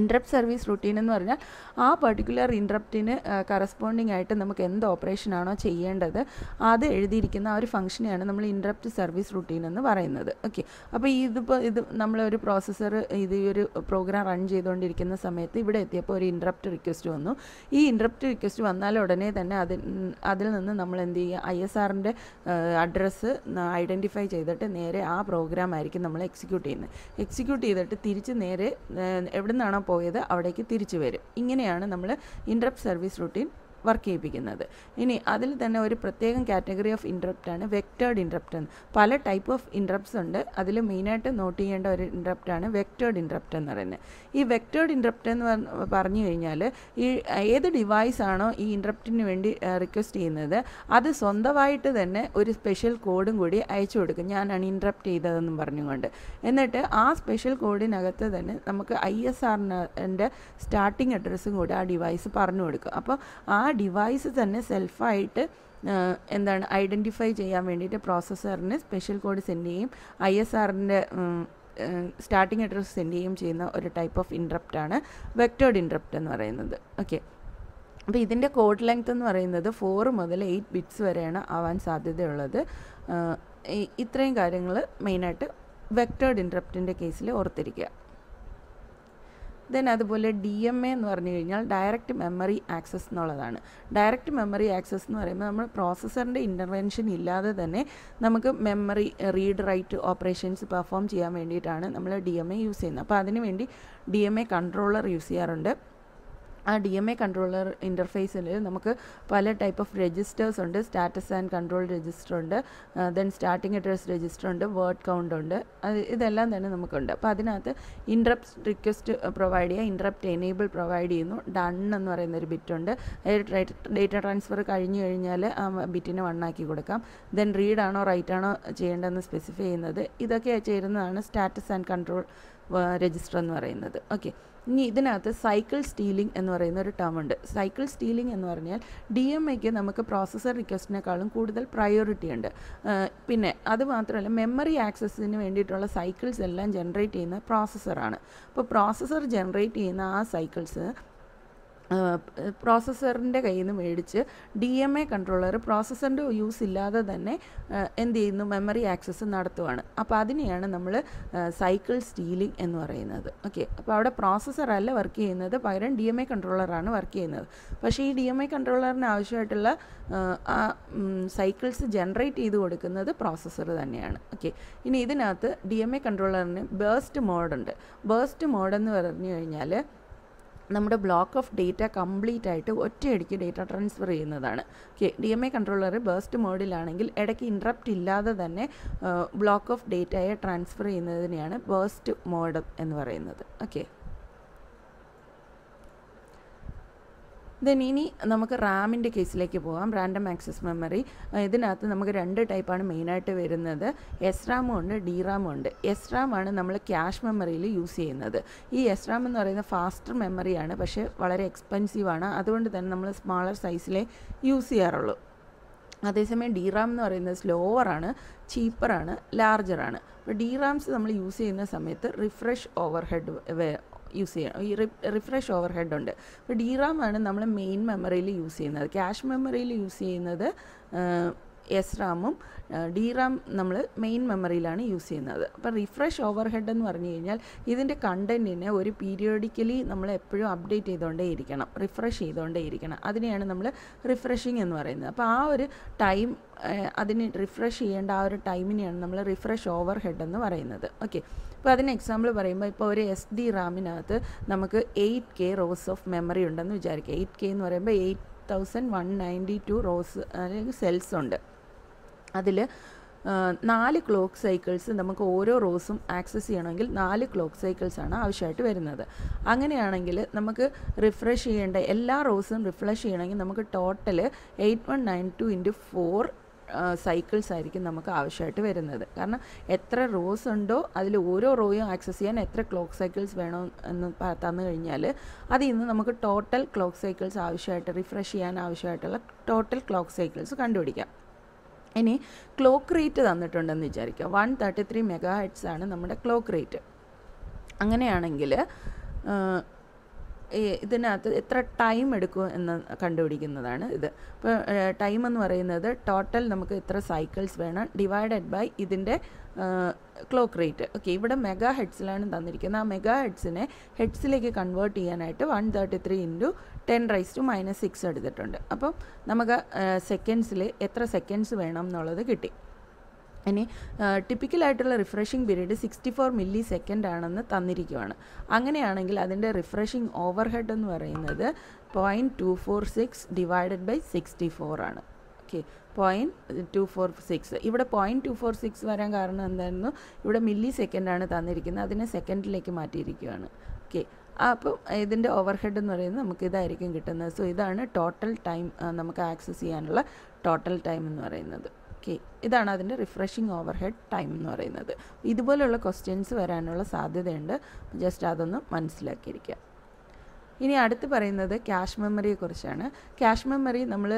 ഇൻട്രപ്റ്റ് സർവീസ് റുട്ടീൻ എന്ന് പറഞ്ഞാൽ ആ പർട്ടിക്കുലർ ഇൻട്രപ്റ്റിന് കറസ്പോണ്ടിങ് ആയിട്ട് നമുക്ക് എന്ത് ഓപ്പറേഷനാണോ ചെയ്യേണ്ടത് അത് എഴുതിയിരിക്കുന്ന ആ ഒരു ഫംഗ്ഷനെയാണ് നമ്മൾ ഇൻട്രപ്റ്റ് സർവീസ് റുട്ടീൻ എന്ന് പറയുന്നത്. ഓക്കെ അപ്പോൾ ഇതിപ്പോൾ ഇത് നമ്മളൊരു പ്രോസസ്സർ ഇത് ഈ ഒരു പ്രോഗ്രാം റൺ ചെയ്തുകൊണ്ടിരിക്കുന്ന സമയത്ത് ഇവിടെ എത്തിയപ്പോൾ ഒരു ഇൻട്രപ്റ്റ് റിക്വസ്റ്റ് വന്നു. ഈ ഇൻട്രപ്റ്റ് റിക്വസ്റ്റ് വന്നാൽ ഉടനെ തന്നെ അതിൽ അതിൽ നിന്ന് നമ്മൾ എന്ത് ചെയ്യുക ഐ എസ് ആറിന്റെ അഡ്രസ്സ് ഐഡന്റിഫൈ ചെയ്തിട്ട് നേരെ ആ പ്രോഗ്രാം ആയിരിക്കും നമ്മൾ എക്സിക്യൂട്ട് ചെയ്യുന്നത്. എക്സിക്യൂട്ട് ചെയ്തിട്ട് തിരിച്ച് നേരെ എവിടെ നിന്നാണോ പോയത് അവിടേക്ക് തിരിച്ചു വരും. ഇങ്ങനെയാണ് നമ്മൾ ഇൻട്രപ്റ്റ് സർവീസ് റുട്ടീൻ വർക്ക് ചെയ്യിപ്പിക്കുന്നത്. ഇനി അതിൽ തന്നെ ഒരു പ്രത്യേകം കാറ്റഗറി ഓഫ് ഇൻട്രപ്റ്റ് ആണ് വെക്റ്റേർഡ് ഇൻട്രപ്റ്റ് എന്ന്. പല ടൈപ്പ് ഓഫ് ഇൻട്രപ്റ്റ്സ് ഉണ്ട്. അതിൽ മെയിനായിട്ട് നോട്ട് ചെയ്യേണ്ട ഒരു ഇൻട്രപ്റ്റ് ആണ് വെക്റ്റേർഡ് ഇൻട്രപ്റ്റ് എന്ന് പറയുന്നത്. ഈ വെക്റ്റേഡ് ഇൻട്രപ്റ്റ് എന്ന് പറഞ്ഞു കഴിഞ്ഞാൽ ഈ ഏത് ഡിവൈസ് ആണോ ഈ ഇൻട്രപ്റ്റിന് വേണ്ടി റിക്വസ്റ്റ് ചെയ്യുന്നത് അത് സ്വന്തമായിട്ട് തന്നെ ഒരു സ്പെഷ്യൽ കോഡും കൂടി അയച്ചു കൊടുക്കും. ഞാനാണ് ഇൻട്രപ്റ്റ് ചെയ്തതെന്നും പറഞ്ഞുകൊണ്ട്. എന്നിട്ട് ആ സ്പെഷ്യൽ കോഡിനകത്ത് തന്നെ നമുക്ക് ഐ എസ് ആറിന്റെ സ്റ്റാർട്ടിംഗ് അഡ്രസ്സും കൂടി ആ ഡിവൈസ് പറഞ്ഞു കൊടുക്കും. അപ്പോൾ ആ ഡിവൈസ് തന്നെ സെൽഫായിട്ട് എന്താണ് ഐഡന്റിഫൈ ചെയ്യാൻ വേണ്ടിയിട്ട് പ്രോസസ്സറിന് സ്പെഷ്യൽ കോഡ് സെൻഡ് ചെയ്യും. ഐ എസ് ആറിന്റെ സ്റ്റാർട്ടിംഗ് അഡ്രസ് സെൻഡ് ചെയ്യുകയും ചെയ്യുന്ന ഒരു ടൈപ്പ് ഓഫ് ഇൻട്രപ്റ്റാണ് വെക്റ്റേർഡ് ഇൻട്രപ്റ്റ് എന്ന് പറയുന്നത്. ഓക്കെ അപ്പോൾ ഇതിന്റെ കോഡ് ലെങ്ത് എന്ന് പറയുന്നത് ഫോർ മുതൽ എയ്റ്റ് ബിറ്റ്സ് വരെയാണ് ആവാൻ സാധ്യതയുള്ളത്. ഇത്രയും കാര്യങ്ങൾ മെയിനായിട്ട് വെക്റ്റേർഡ് ഇൻട്രപ്റ്റിന്റെ കേസിൽ ഓർത്തിരിക്കുക. ദെൻ അതുപോലെ ഡി എം എ എന്ന് പറഞ്ഞു കഴിഞ്ഞാൽ ഡയറക്റ്റ് മെമ്മറി ആക്സസ് എന്നുള്ളതാണ്. ഡയറക്റ്റ് മെമ്മറി ആക്സസ് എന്ന് പറയുമ്പോൾ നമ്മൾ പ്രോസസ്സറിന്റെ ഇന്റർവെൻഷൻ ഇല്ലാതെ തന്നെ നമുക്ക് memory read write operations perform ചെയ്യാൻ വേണ്ടിയിട്ടാണ് നമ്മൾ ഡി എം എ യൂസ് ചെയ്യുന്നത്. അപ്പോൾ അതിനുവേണ്ടി D M A controller use ചെയ്യാറുണ്ട്. ആ ഡി എം എ കൺട്രോളർ ഇന്റർഫേസിൽ നമുക്ക് പല ടൈപ്പ് ഓഫ് രജിസ്റ്റേഴ്സ് ഉണ്ട്. സ്റ്റാറ്റസ് ആൻഡ് കൺട്രോൾ രജിസ്റ്റർ ഉണ്ട്. ദെൻ സ്റ്റാർട്ടിംഗ് അഡ്രസ് രജിസ്റ്റർ ഉണ്ട്. വേർഡ് കൗണ്ട് ഉണ്ട്. ഇതെല്ലാം തന്നെ നമുക്കുണ്ട്. അപ്പോൾ അതിനകത്ത് ഇൻട്രപ്റ്റ് റിക്വസ്റ്റ് പ്രൊവൈഡ് ചെയ്യുക ഇൻട്രപ്റ്റ് എനേബിൾ പ്രൊവൈഡ് ചെയ്യുന്നു. ഡൺ എന്ന് പറയുന്ന ഒരു ബിറ്റുണ്ട് ഡേറ്റ ട്രാൻസ്ഫർ കഴിഞ്ഞു കഴിഞ്ഞാൽ ആ ബിറ്റിനെ വണ്ണാക്കി കൊടുക്കാം. ദെൻ റീഡ് ആണോ റൈറ്റ് ആണോ ചെയ്യേണ്ടതെന്ന് സ്പെസിഫൈ ചെയ്യുന്നത്. ഇതൊക്കെ ചേരുന്നതാണ് സ്റ്റാറ്റസ് ആൻഡ് കൺട്രോൾ രജിസ്റ്റർ എന്ന് പറയുന്നത്. ഓക്കെ ഇനി ഇതിനകത്ത് സൈക്കിൾ സ്റ്റീലിംഗ് എന്ന് പറയുന്ന ഒരു ടേം ഉണ്ട്. സൈക്കിൾ സ്റ്റീലിംഗ് എന്ന് പറഞ്ഞാൽ ഡി എം എക്ക് നമുക്ക് പ്രോസസർ റിക്വസ്റ്റിനേക്കാളും കൂടുതൽ പ്രയോറിറ്റി ഉണ്ട്. പിന്നെ അത് മാത്രമല്ല മെമ്മറി ആക്സസിന് വേണ്ടിയിട്ടുള്ള സൈക്കിൾസ് എല്ലാം ജനറേറ്റ് ചെയ്യുന്ന പ്രോസസ്സറാണ് അപ്പോൾ പ്രോസസ്സർ ജനറേറ്റ് ചെയ്യുന്ന ആ സൈക്കിൾസ് പ്രോസസ്സറിന്റെ കയ്യിൽ നിന്ന് മേടിച്ച് ഡി എം എ കൺട്രോളർ പ്രോസസ്സറിന്റെ യൂസ് ഇല്ലാതെ തന്നെ എന്ത് ചെയ്യുന്നു? മെമ്മറി ആക്സസ് നടത്തുവാണ്. അപ്പോൾ അതിനെയാണ് നമ്മൾ സൈക്കിൾ സ്റ്റീലിംഗ് എന്ന് പറയുന്നത്. ഓക്കെ അപ്പോൾ അവിടെ പ്രോസസ്സറല്ല വർക്ക് ചെയ്യുന്നത്. പകരം ഡി എം എ കൺട്രോളറാണ് വർക്ക് ചെയ്യുന്നത്. പക്ഷേ ഈ ഡി എം എ കൺട്രോളറിന് ആവശ്യമായിട്ടുള്ള ആ സൈക്കിൾസ് ജനറേറ്റ് ചെയ്ത് കൊടുക്കുന്നത് പ്രോസസ്സർ തന്നെയാണ്. ഓക്കെ ഇനി ഇതിനകത്ത് ഡി എം എ കൺട്രോളറിന് ബേസ്റ്റ് മോഡുണ്ട് ബേസ്റ്റ് മോഡെന്ന് പറഞ്ഞു കഴിഞ്ഞാൽ നമ്മുടെ ബ്ലോക്ക് ഓഫ് ഡേറ്റ കംപ്ലീറ്റ് ആയിട്ട് ഒറ്റയടിക്ക് ഡേറ്റ ട്രാൻസ്ഫർ ചെയ്യുന്നതാണ്. Okay D M A controller burst മോഡിലാണെങ്കിൽ ഇടയ്ക്ക് ഇൻട്രപ്റ്റ് ഇല്ലാതെ തന്നെ ബ്ലോക്ക് ഓഫ് ഡേറ്റയെ ട്രാൻസ്ഫർ ചെയ്യുന്നതിനെയാണ് ബേസ്റ്റ് മോഡ് എന്ന് പറയുന്നത്. ഓക്കെ ദെൻ ഇനി നമുക്ക് റാമിന്റെ കേസിലേക്ക് പോകാം റാൻഡം ആക്സസ് മെമ്മറി ഇതിനകത്ത് നമുക്ക് രണ്ട് ടൈപ്പാണ് മെയിനായിട്ട് വരുന്നത്. എസ് റാമും ഉണ്ട് ഡി റാമും ഉണ്ട്. എസ് റാമാണ് നമ്മൾ ക്യാഷ് മെമ്മറിയിൽ യൂസ് ചെയ്യുന്നത്. ഈ എസ് റാം എന്ന് പറയുന്നത് ഫാസ്റ്റർ മെമ്മറിയാണ് പക്ഷേ വളരെ എക്സ്പെൻസീവാണ് അതുകൊണ്ട് തന്നെ നമ്മൾ സ്മാളർ സൈസിലേ യൂസ് ചെയ്യാറുള്ളൂ. അതേസമയം ഡി റാം എന്ന് പറയുന്നത് സ്ലോവറാണ് ചീപ്പറാണ് ലാർജറാണ് അപ്പോൾ ഡി റാംസ് നമ്മൾ യൂസ് ചെയ്യുന്ന സമയത്ത് റിഫ്രഷ് ഓവർ ഹെഡ് യൂസ് ചെയ്യണം ഈ റിഫ്രഷ് ഓവർ ഹെഡ് ഉണ്ട്. അപ്പോൾ ഡി റാം ആണ് നമ്മൾ മെയിൻ മെമ്മറിയിൽ യൂസ് ചെയ്യുന്നത്. ക്യാഷ് മെമ്മറിയിൽ യൂസ് ചെയ്യുന്നത് എസ് റാമും ഡി റാം നമ്മൾ മെയിൻ മെമ്മറിയിലാണ് യൂസ് ചെയ്യുന്നത്. അപ്പോൾ റിഫ്രഷ് ഓവർ ഹെഡ് എന്ന് പറഞ്ഞു കഴിഞ്ഞാൽ ഇതിന്റെ കണ്ടന്റിനെ ഒരു പീരിയോഡിക്കലി നമ്മൾ എപ്പോഴും അപ്ഡേറ്റ് ചെയ്തുകൊണ്ടേ ഇരിക്കണം റിഫ്രഷ് ചെയ്തുകൊണ്ടേ ഇരിക്കണം അതിനെയാണ് നമ്മൾ റിഫ്രഷിങ് എന്ന് പറയുന്നത്. അപ്പോൾ ആ ഒരു ടൈം അതിന് റിഫ്രഷ് ചെയ്യേണ്ട ആ ഒരു ടൈമിനെയാണ് നമ്മൾ റിഫ്രഷ് ഓവർ ഹെഡ് എന്ന് പറയുന്നത്. ഓക്കെ അപ്പോൾ അതിന് എക്സാമ്പിൾ പറയുമ്പോൾ ഇപ്പോൾ ഒരു എസ് ഡി റാമിനകത്ത് നമുക്ക് eight K rows of memory ഉണ്ടെന്ന് വിചാരിക്കുക. എയ്റ്റ് കെ എന്ന് പറയുമ്പോൾ eight thousand one ninety two rows അല്ലെങ്കിൽ സെൽസ് ഉണ്ട്. അതിൽ നാല് ക്ലോക്ക് സൈക്കിൾസ് നമുക്ക് ഓരോ റോസും ആക്സസ് ചെയ്യണമെങ്കിൽ നാല് ക്ലോക്ക് സൈക്കിൾസ് ആണ് ആവശ്യമായിട്ട് വരുന്നത്. അങ്ങനെയാണെങ്കിൽ നമുക്ക് റിഫ്രഷ് ചെയ്യേണ്ട എല്ലാ റോസും റിഫ്രഷ് ചെയ്യണമെങ്കിൽ നമുക്ക് total eight one nine two into four cycles ആയിരിക്കും നമുക്ക് ആവശ്യമായിട്ട് വരുന്നത്. കാരണം എത്ര റോസ് ഉണ്ടോ അതിൽ ഓരോ റോയും ആക്സസ് ചെയ്യാൻ എത്ര ക്ലോക്ക് സൈക്കിൾസ് വേണോ എന്ന് തന്നു കഴിഞ്ഞാൽ അതിൽ നിന്ന് നമുക്ക് ടോട്ടൽ ക്ലോക്ക് സൈക്കിൾസ് ആവശ്യമായിട്ട് റിഫ്രഷ് ചെയ്യാൻ ആവശ്യമായിട്ടുള്ള ടോട്ടൽ ക്ലോക്ക് സൈക്കിൾസ് കണ്ടുപിടിക്കാം. ഇനി ക്ലോക്ക് റേറ്റ് തന്നിട്ടുണ്ടെന്ന് വിചാരിക്കുക. One thirty three mega hertz ആണ് നമ്മുടെ ക്ലോക്ക് റേറ്റ്. അങ്ങനെയാണെങ്കിൽ ഇതിനകത്ത് എത്ര ടൈം എടുക്കും എന്ന് കണ്ടുപിടിക്കുന്നതാണ് ഇത്. ഇപ്പോൾ ടൈം എന്ന് പറയുന്നത് ടോട്ടൽ നമുക്ക് എത്ര സൈക്കിൾസ് വേണം ഡിവൈഡഡ് ബൈ ഇതിന്റെ ക്ലോക്ക് റേറ്റ്. ഓക്കെ ഇവിടെ മെഗാ ഹെഡ്സിലാണ് തന്നിരിക്കുന്നത്. ആ മെഗാ ഹെഡ്സിനെ ഹെഡ്സിലേക്ക് കൺവേർട്ട് ചെയ്യാനായിട്ട് one thirty three into ten raise to minus six എടുത്തിട്ടുണ്ട്. അപ്പം നമുക്ക് സെക്കൻഡ്സിൽ എത്ര സെക്കൻഡ്സ് വേണം എന്നുള്ളത് കിട്ടി. ഇനി ടിപ്പിക്കലായിട്ടുള്ള refreshing period sixty four millisecond ആണെന്ന് തന്നിരിക്കുവാണ്. അങ്ങനെയാണെങ്കിൽ അതിന്റെ റിഫ്രഷിംഗ് ഓവർഹെഡ് എന്ന് പറയുന്നത് point two four six divided by sixty four ആണ്. Okay point two four six ഇവിടെ പോയിന്റ് ടു ഫോർ സിക്സ് വരാൻ കാരണം എന്തായിരുന്നു? ഇവിടെ മില്ലി സെക്കൻഡാണ് തന്നിരിക്കുന്നത്. അതിനെ സെക്കൻഡിലേക്ക് മാറ്റിയിരിക്കുകയാണ് ഓക്കെ അപ്പം ഇതിന്റെ ഓവർ ഹെഡ് എന്ന് പറയുന്നത് നമുക്ക് ഇതായിരിക്കും കിട്ടുന്നത്. സോ ഇതാണ് ടോട്ടൽ ടൈം നമുക്ക് ആക്സസ് ചെയ്യാനുള്ള ടോട്ടൽ ടൈം എന്ന് പറയുന്നത്. ഓക്കെ ഇതാണ് അതിന്റെ റിഫ്രഷിങ് ഓവർ ഹെഡ് ടൈം എന്ന് പറയുന്നത്. ഇതുപോലെയുള്ള ക്വസ്റ്റ്യൻസ് വരാനുള്ള സാധ്യതയുണ്ട്. ജസ്റ്റ് അതൊന്ന് മനസ്സിലാക്കിയിരിക്കുക. ഇനി അടുത്ത് പറയുന്നത് ക്യാഷ് മെമ്മറിയെക്കുറിച്ചാണ് ക്യാഷ് മെമ്മറി നമ്മൾ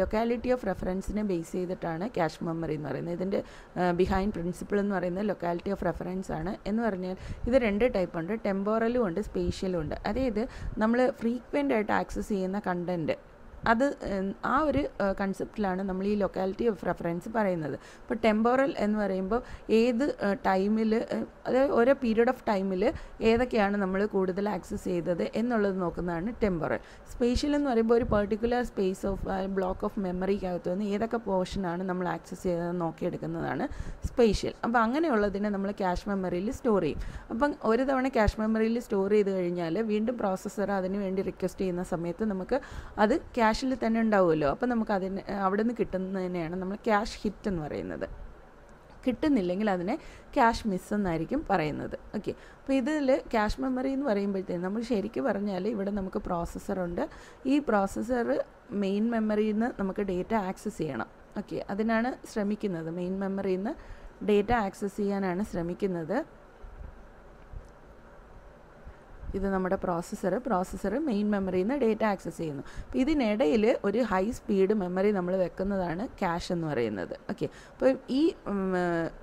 ലൊക്കാലിറ്റി ഓഫ് റെഫറൻസിനെ ബേസ് ചെയ്തിട്ടാണ് ക്യാഷ് മെമ്മറി എന്ന് പറയുന്നത്. ഇതിന്റെ ബിഹൈൻഡ് പ്രിൻസിപ്പിൾ എന്ന് പറയുന്നത് ലൊക്കാലിറ്റി ഓഫ് റെഫറൻസ് ആണ്. എന്ന് പറഞ്ഞാൽ ഇത് രണ്ട് ടൈപ്പ് ഉണ്ട്. ടെമ്പോറലും ഉണ്ട് സ്പേഷ്യലും ഉണ്ട്. അതായത് നമ്മൾ ഫ്രീക്വന്റ് ആയിട്ട് ആക്സസ് ചെയ്യുന്ന കണ്ടന്റ് അത് ആ ഒരു കൺസെപ്റ്റിലാണ് നമ്മൾ ഈ ലൊക്കാലിറ്റി ഓഫ് റെഫറൻസ് പറയുന്നത്. ഇപ്പോൾ ടെമ്പോറൽ എന്ന് പറയുമ്പോൾ ഏത് ടൈമിൽ അതായത് ഓരോ പീരീഡ് ഓഫ് ടൈമിൽ ഏതൊക്കെയാണ് നമ്മൾ കൂടുതൽ ആക്സസ് ചെയ്തത് എന്നുള്ളത് നോക്കുന്നതാണ് ടെമ്പോറൽ സ്പേഷ്യൽ എന്ന് പറയുമ്പോൾ ഒരു particular space of block of മെമ്മറിക്കകത്ത് നിന്ന് ഏതൊക്കെ പോർഷനാണ് നമ്മൾ ആക്സസ് ചെയ്തത് നോക്കിയെടുക്കുന്നതാണ് സ്പേഷ്യൽ അപ്പോൾ അങ്ങനെയുള്ളതിനെ നമ്മൾ ക്യാഷ് മെമ്മറിയിൽ സ്റ്റോർ ചെയ്യും. അപ്പം ഒരു തവണ ക്യാഷ് മെമ്മറിയിൽ സ്റ്റോർ ചെയ്ത് കഴിഞ്ഞാൽ വീണ്ടും പ്രോസസ്സർ അതിനുവേണ്ടി റിക്വസ്റ്റ് ചെയ്യുന്ന സമയത്ത് നമുക്ക് അത് ക്യാഷിൽ തന്നെ ഉണ്ടാവുമല്ലോ. അപ്പോൾ നമുക്ക് അതിന് അവിടെ നിന്ന് കിട്ടുന്നതിനെയാണ് നമ്മൾ ക്യാഷ് ഹിറ്റ് എന്ന് പറയുന്നത്. കിട്ടുന്നില്ലെങ്കിൽ അതിനെ ക്യാഷ് മിസ് എന്നായിരിക്കും പറയുന്നത്. ഓക്കെ അപ്പോൾ ഇതിൽ ക്യാഷ് മെമ്മറി എന്ന് പറയുമ്പോഴത്തേക്കും നമ്മൾ ശരിക്കും പറഞ്ഞാൽ ഇവിടെ നമുക്ക് പ്രോസസ്സറുണ്ട് ഈ പ്രോസസ്സർ മെയിൻ മെമ്മറിയിൽ നിന്ന് നമുക്ക് ഡേറ്റ ആക്സസ് ചെയ്യണം. ഓക്കെ അതിനാണ് ശ്രമിക്കുന്നത്. മെയിൻ മെമ്മറിയിൽ നിന്ന് ഡേറ്റ ആക്സസ് ചെയ്യാനാണ് ശ്രമിക്കുന്നത്. ഇത് നമ്മുടെ പ്രോസസ്സർ പ്രോസസ്സർ മെയിൻ മെമ്മറിയിൽ നിന്ന് ഡേറ്റ ആക്സസ് ചെയ്യുന്നു. അപ്പോൾ ഇതിനിടയിൽ ഒരു ഹൈ സ്പീഡ് മെമ്മറി നമ്മൾ വെക്കുന്നതാണ് ക്യാഷ് എന്ന് പറയുന്നത്. ഓക്കെ അപ്പോൾ ഈ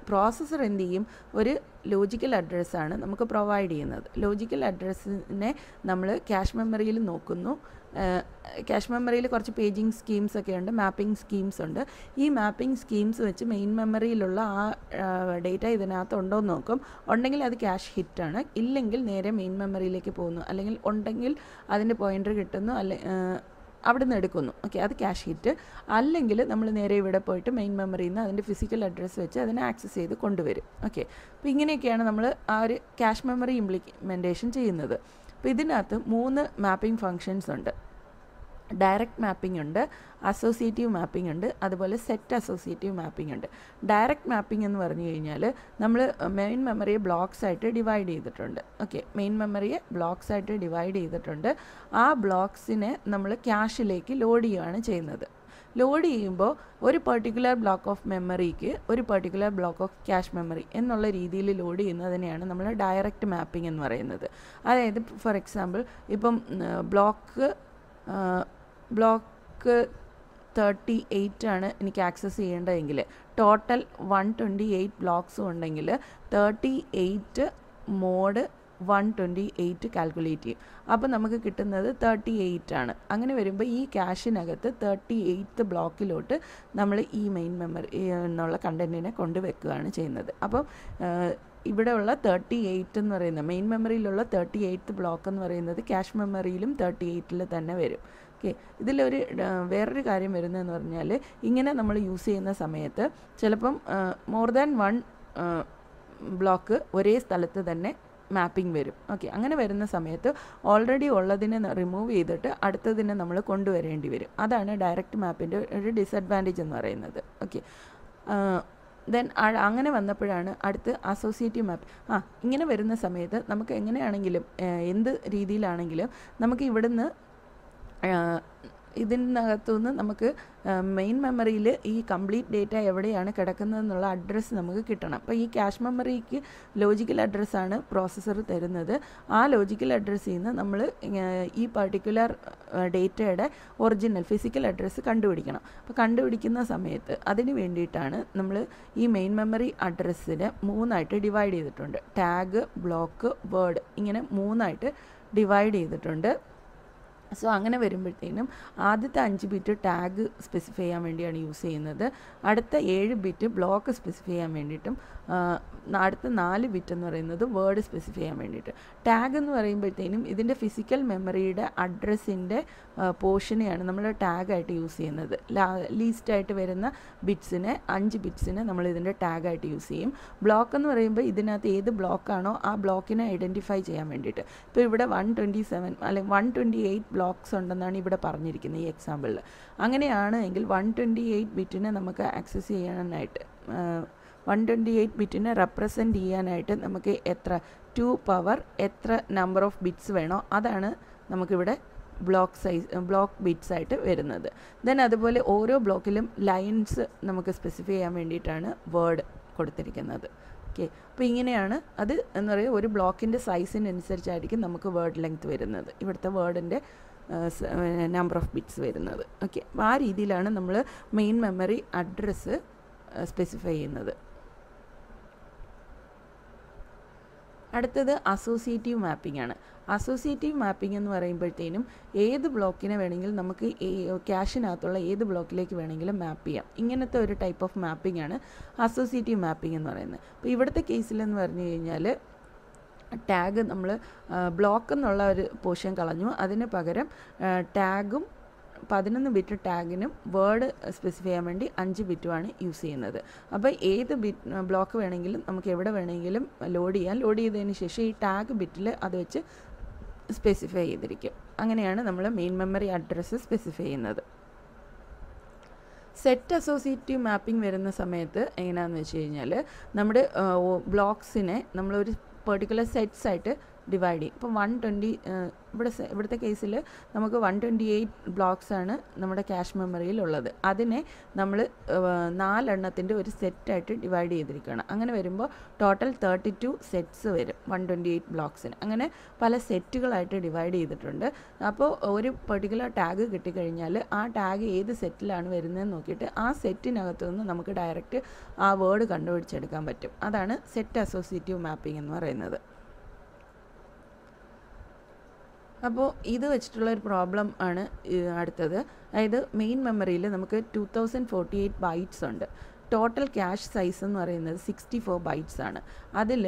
പ്രോസസ്സർ എന്ത് ചെയ്യും? ഒരു ലോജിക്കൽ അഡ്രസ്സാണ് നമുക്ക് പ്രൊവൈഡ് ചെയ്യുന്നത്. ലോജിക്കൽ അഡ്രസ്സിനെ നമ്മൾ ക്യാഷ് മെമ്മറിയിൽ നോക്കുന്നു. ക്യാഷ് മെമ്മറിയിൽ കുറച്ച് പേജിങ് സ്കീംസ് ഒക്കെ ഉണ്ട് മാപ്പിംഗ് സ്കീംസ് ഉണ്ട്. ഈ മാപ്പിംഗ് സ്കീംസ് വെച്ച് മെയിൻ മെമ്മറിയിലുള്ള ആ ഡേറ്റ ഇതിനകത്ത് ഉണ്ടോ എന്ന് നോക്കും. ഉണ്ടെങ്കിൽ അത് ക്യാഷ് ഹിറ്റാണ് ഇല്ലെങ്കിൽ നേരെ മെയിൻ മെമ്മറിയിലേക്ക് പോകുന്നു. അല്ലെങ്കിൽ ഉണ്ടെങ്കിൽ അതിന്റെ പോയിന്റർ കിട്ടുന്നു. അല്ലെ അവിടെ നിന്ന് എടുക്കുന്നു. ഓക്കെ അത് ക്യാഷ് ഹിറ്റ് അല്ലെങ്കിൽ നമ്മൾ നേരെ ഇവിടെ പോയിട്ട് മെയിൻ മെമ്മറിയിൽ നിന്ന് അതിന്റെ ഫിസിക്കൽ അഡ്രസ്സ് വെച്ച് അതിനെ ആക്സസ് ചെയ്ത് കൊണ്ടുവരും. ഓക്കെ അപ്പോൾ ഇങ്ങനെയൊക്കെയാണ് നമ്മൾ ആ ഒരു ക്യാഷ് മെമ്മറി ഇംപ്ലിമെന്റേഷൻ ചെയ്യുന്നത്. അപ്പോൾ ഇതിനകത്ത് മൂന്ന് മാപ്പിംഗ് ഫങ്ഷൻസ് ഉണ്ട്. ഡയറക്റ്റ് മാപ്പിംഗ് ഉണ്ട് അസോസിയേറ്റീവ് മാപ്പിംഗ് ഉണ്ട് അതുപോലെ സെറ്റ് അസോസിയേറ്റീവ് മാപ്പിംഗ് ഉണ്ട്. ഡയറക്റ്റ് മാപ്പിംഗ് എന്ന് പറഞ്ഞു കഴിഞ്ഞാൽ നമ്മൾ മെയിൻ മെമ്മറിയെ ബ്ലോക്സ് ആയിട്ട് ഡിവൈഡ് ചെയ്തിട്ടുണ്ട്. ഓക്കെ മെയിൻ മെമ്മറിയെ ബ്ലോക്സ് ആയിട്ട് ഡിവൈഡ് ചെയ്തിട്ടുണ്ട്. ആ ബ്ലോക്സിനെ നമ്മൾ ക്യാഷിലേക്ക് ലോഡ് ചെയ്യുകയാണ് ചെയ്യുന്നത്. ലോഡ് ചെയ്യുമ്പോൾ ഒരു പെർട്ടിക്കുലർ ബ്ലോക്ക് ഓഫ് മെമ്മറിക്ക് ഒരു particular block of cache memory എന്നുള്ള രീതിയിൽ ലോഡ് ചെയ്യുന്നതിനെയാണ് നമ്മൾ ഡയറക്റ്റ് മാപ്പിംഗ് എന്ന് പറയുന്നത്. അതായത് ഫോർ എക്സാമ്പിൾ ഇപ്പം ബ്ലോക്ക് ബ്ലോക്ക് തേർട്ടി എയ്റ്റ് ആണ് എനിക്ക് ആക്സസ് ചെയ്യേണ്ടതെങ്കിൽ. ടോട്ടൽ വൺ ട്വന്റി എയ്റ്റ് ബ്ലോക്സും ഉണ്ടെങ്കിൽ thirty eight mod one twenty eight calculate ചെയ്യും. അപ്പോൾ നമുക്ക് കിട്ടുന്നത് തേർട്ടി എയ്റ്റ് ആണ്. അങ്ങനെ വരുമ്പോൾ ഈ ക്യാഷിനകത്ത് തേർട്ടി എയ്ത്ത് ബ്ലോക്കിലോട്ട് നമ്മൾ ഈ മെയിൻ മെമ്മറി എന്നുള്ള കണ്ടന്റിനെ കൊണ്ടുവെക്കുകയാണ് ചെയ്യുന്നത്. അപ്പം ഇവിടെയുള്ള തേർട്ടി എയ്റ്റ് എന്ന് പറയുന്നത് മെയിൻ മെമ്മറിയിലുള്ള തേർട്ടി എയ്ത്ത് ബ്ലോക്ക് എന്ന് പറയുന്നത് ക്യാഷ് മെമ്മറിയിലും തേർട്ടി എയ്റ്റിൽ തന്നെ വരും. ഓക്കെ ഇതിലൊരു വേറൊരു കാര്യം വരുന്നതെന്ന് പറഞ്ഞാൽ ഇങ്ങനെ നമ്മൾ യൂസ് ചെയ്യുന്ന സമയത്ത് ചിലപ്പം മോർ ദാൻ വൺ ബ്ലോക്ക് ഒരേ സ്ഥലത്ത് തന്നെ മാപ്പിംഗ് വരും. ഓക്കെ അങ്ങനെ വരുന്ന സമയത്ത് ഓൾറെഡി ഉള്ളതിനെ റിമൂവ് ചെയ്തിട്ട് അടുത്തതിനെ നമ്മൾ കൊണ്ടുവരേണ്ടി വരും. അതാണ് ഡയറക്റ്റ് മാപ്പിന്റെ ഒരു ഡിസഡ്വാന്റേജ് എന്ന് പറയുന്നത്. ഓക്കെ ദെൻ അങ്ങനെ വന്നപ്പോഴാണ് അടുത്ത് അസോസിയേറ്റീവ് മാപ്പ് ആ ഇങ്ങനെ വരുന്ന സമയത്ത് നമുക്ക് എങ്ങനെയാണെങ്കിലും എന്ത് രീതിയിലാണെങ്കിലും നമുക്ക് ഇവിടുന്ന് ഇതിനകത്തുനിന്ന് നമുക്ക് മെയിൻ മെമ്മറിയിൽ ഈ കംപ്ലീറ്റ് ഡേറ്റ എവിടെയാണ് കിടക്കുന്നതെന്നുള്ള അഡ്രസ്സ് നമുക്ക് കിട്ടണം. അപ്പോൾ ഈ ക്യാഷ് മെമ്മറിക്ക് ലോജിക്കൽ അഡ്രസ്സാണ് പ്രോസസ്സർ തരുന്നത്. ആ ലോജിക്കൽ അഡ്രസ്സിൽ നിന്ന് നമ്മൾ ഈ പർട്ടിക്കുലർ ഡേറ്റയുടെ ഒറിജിനൽ ഫിസിക്കൽ അഡ്രസ്സ് കണ്ടുപിടിക്കണം. അപ്പോൾ കണ്ടുപിടിക്കുന്ന സമയത്ത് അതിന് വേണ്ടിയിട്ടാണ് നമ്മൾ ഈ മെയിൻ മെമ്മറി അഡ്രസ്സിനെ മൂന്നായിട്ട് ഡിവൈഡ് ചെയ്തിട്ടുണ്ട്. ടാഗ് ബ്ലോക്ക് വേർഡ് ഇങ്ങനെ മൂന്നായിട്ട് ഡിവൈഡ് ചെയ്തിട്ടുണ്ട്. സോ അങ്ങനെ വരുമ്പോഴത്തേനും ആദ്യത്തെ അഞ്ച് ബിറ്റ് ടാഗ് സ്പെസിഫൈ ചെയ്യാൻ വേണ്ടിയാണ് യൂസ് ചെയ്യുന്നത്. അടുത്ത ഏഴ് ബിറ്റ് ബ്ലോക്ക് സ്പെസിഫൈ ചെയ്യാൻ വേണ്ടിയിട്ടും അടുത്ത നാല് ബിറ്റ് എന്ന് പറയുന്നത് വേർഡ് സ്പെസിഫൈ ചെയ്യാൻ വേണ്ടിയിട്ട്. ടാഗ് എന്ന് പറയുമ്പോഴത്തേനും ഇതിന്റെ ഫിസിക്കൽ മെമ്മറിയുടെ അഡ്രസ്സിന്റെ പോർഷനെയാണ് നമ്മൾ ടാഗായിട്ട് യൂസ് ചെയ്യുന്നത്. ലീസ്റ്റായിട്ട് വരുന്ന ബിറ്റ്സിനെ അഞ്ച് ബിറ്റ്സിനെ നമ്മൾ ഇതിന്റെ ടാഗായിട്ട് യൂസ് ചെയ്യും. ബ്ലോക്ക് എന്ന് പറയുമ്പോൾ ഇതിനകത്ത് ഏത് ബ്ലോക്കാണോ ആ ബ്ലോക്കിനെ ഐഡന്റിഫൈ ചെയ്യാൻ വേണ്ടിയിട്ട്. ഇപ്പോൾ ഇവിടെ വൺ ട്വന്റി സെവൻ അല്ലെങ്കിൽ വൺ ട്വന്റി എയ്റ്റ് ബ്ലോക്ക്സ് ഉണ്ടെന്നാണ് ഇവിടെ പറഞ്ഞിരിക്കുന്നത് ഈ എക്സാമ്പിളിൽ അങ്ങനെയാണ് എങ്കിൽ വൺ ട്വന്റി എയ്റ്റ് ബിറ്റിനെ നമുക്ക് ആക്സസ് ചെയ്യാനായിട്ട് വൺ ട്വന്റി എയ്റ്റ് ബിറ്റിനെ റെപ്രസെന്റ് ചെയ്യാനായിട്ട് നമുക്ക് എത്ര? ടു പവർ എത്ര നമ്പർ ഓഫ് ബിറ്റ്സ് വേണോ? അതാണ് നമുക്കിവിടെ ബ്ലോക്ക് സൈസ് ബ്ലോക്ക് ബിറ്റ്സ് ആയിട്ട് വരുന്നത്. ദെൻ അതുപോലെ ഓരോ ബ്ലോക്കിലും ലൈൻസ് നമുക്ക് സ്പെസിഫൈ ചെയ്യാൻ വേണ്ടിയിട്ടാണ് വേർഡ് കൊടുത്തിരിക്കുന്നത്. ഓക്കെ അപ്പോൾ ഇങ്ങനെയാണ് അത് എന്ന് പറയുക ഒരു ബ്ലോക്കിന്റെ സൈസിനനുസരിച്ചായിരിക്കും നമുക്ക് വേർഡ് ലെങ്ത് വരുന്നത്. ഇവിടുത്തെ വേർഡിന്റെ നമ്പർ ഓഫ് ബിറ്റ്സ് വരുന്നത്. ഓക്കെ അപ്പോൾ ആ രീതിയിലാണ് നമ്മൾ മെയിൻ മെമ്മറി അഡ്രസ്സ് സ്പെസിഫൈ ചെയ്യുന്നത്. അടുത്തത് അസോസിയേറ്റീവ് മാപ്പിംഗ് ആണ്. അസോസിയേറ്റീവ് മാപ്പിംഗ് എന്ന് പറയുമ്പോഴത്തേനും ഏത് ബ്ലോക്കിനെ വേണമെങ്കിലും നമുക്ക് ക്യാഷിനകത്തുള്ള ഏത് ബ്ലോക്കിലേക്ക് വേണമെങ്കിലും മാപ്പ് ചെയ്യാം. ഇങ്ങനത്തെ ഒരു ടൈപ്പ് ഓഫ് മാപ്പിംഗ് ആണ് അസോസിയേറ്റീവ് മാപ്പിംഗ് എന്ന് പറയുന്നത്. അപ്പോൾ ഇവിടുത്തെ കേസിലെന്ന് പറഞ്ഞു കഴിഞ്ഞാൽ ടാഗ് നമ്മൾ ബ്ലോക്ക് എന്നുള്ള ഒരു പോർഷൻ കളഞ്ഞു. അതിന് പകരം ടാഗും പതിനൊന്ന് ബിറ്റ് ടാഗിനും വേർഡ് സ്പെസിഫൈ ചെയ്യാൻ വേണ്ടി അഞ്ച് ബിറ്റുമാണ് യൂസ് ചെയ്യുന്നത്. അപ്പോൾ ഏത് ബിറ്റ് ബ്ലോക്ക് വേണമെങ്കിലും നമുക്ക് എവിടെ വേണമെങ്കിലും ലോഡ് ചെയ്യാം. ലോഡ് ചെയ്തതിന് ശേഷം ഈ ടാഗ് ബിറ്റിൽ അത് വെച്ച് സ്പെസിഫൈ ചെയ്തിരിക്കും. അങ്ങനെയാണ് നമ്മൾ മെയിൻ മെമ്മറി അഡ്രസ്സ് സ്പെസിഫൈ ചെയ്യുന്നത്. സെറ്റ് അസോസിയേറ്റീവ് മാപ്പിംഗ് വരുന്ന സമയത്ത് എങ്ങനെയാണെന്ന് വെച്ച് കഴിഞ്ഞാൽ നമ്മുടെ ബ്ലോക്സിനെ നമ്മളൊരു പെർട്ടിക്കുലർ സെറ്റ്സ് ആയിട്ട് ഡിവൈഡ് ചെയ്യും. ഇപ്പോൾ വൺ ട്വന്റി ഇവിടെ ഇവിടുത്തെ കേസിൽ നമുക്ക് വൺ ട്വന്റി എയ്റ്റ് ബ്ലോക്സ് ആണ് നമ്മുടെ ക്യാഷ് മെമ്മറിയിൽ ഉള്ളത്. അതിനെ നമ്മൾ നാലെണ്ണത്തിന്റെ ഒരു സെറ്റായിട്ട് ഡിവൈഡ് ചെയ്തിരിക്കുകയാണ്. അങ്ങനെ വരുമ്പോൾ ടോട്ടൽ തേർട്ടി ടു സെറ്റ്സ് വരും വൺ ട്വന്റി എയ്റ്റ് ബ്ലോക്സിന് അങ്ങനെ പല സെറ്റുകളായിട്ട് ഡിവൈഡ് ചെയ്തിട്ടുണ്ട്. അപ്പോൾ ഒരു പെർട്ടിക്കുലർ ടാഗ് കിട്ടിക്കഴിഞ്ഞാൽ ആ ടാഗ് ഏത് സെറ്റിലാണ് വരുന്നതെന്ന് നോക്കിയിട്ട് ആ സെറ്റിനകത്തു നിന്ന് നമുക്ക് ഡയറക്റ്റ് ആ വേർഡ് കണ്ടുപിടിച്ചെടുക്കാൻ പറ്റും. അതാണ് സെറ്റ് അസോസിയേറ്റീവ് മാപ്പിംഗ് എന്ന് പറയുന്നത്. അപ്പോൾ ഇത് വെച്ചിട്ടുള്ള ഒരു പ്രോബ്ലം ആണ് അടുത്തത്. അതായത് മെയിൻ മെമ്മറിയിൽ നമുക്ക് two thousand forty eight bytes ഉണ്ട്. ടോട്ടൽ ക്യാഷ് സൈസ് എന്ന് പറയുന്നത് സിക്സ്റ്റി ഫോർ ബൈറ്റ്സ് ആണ്. അതിൽ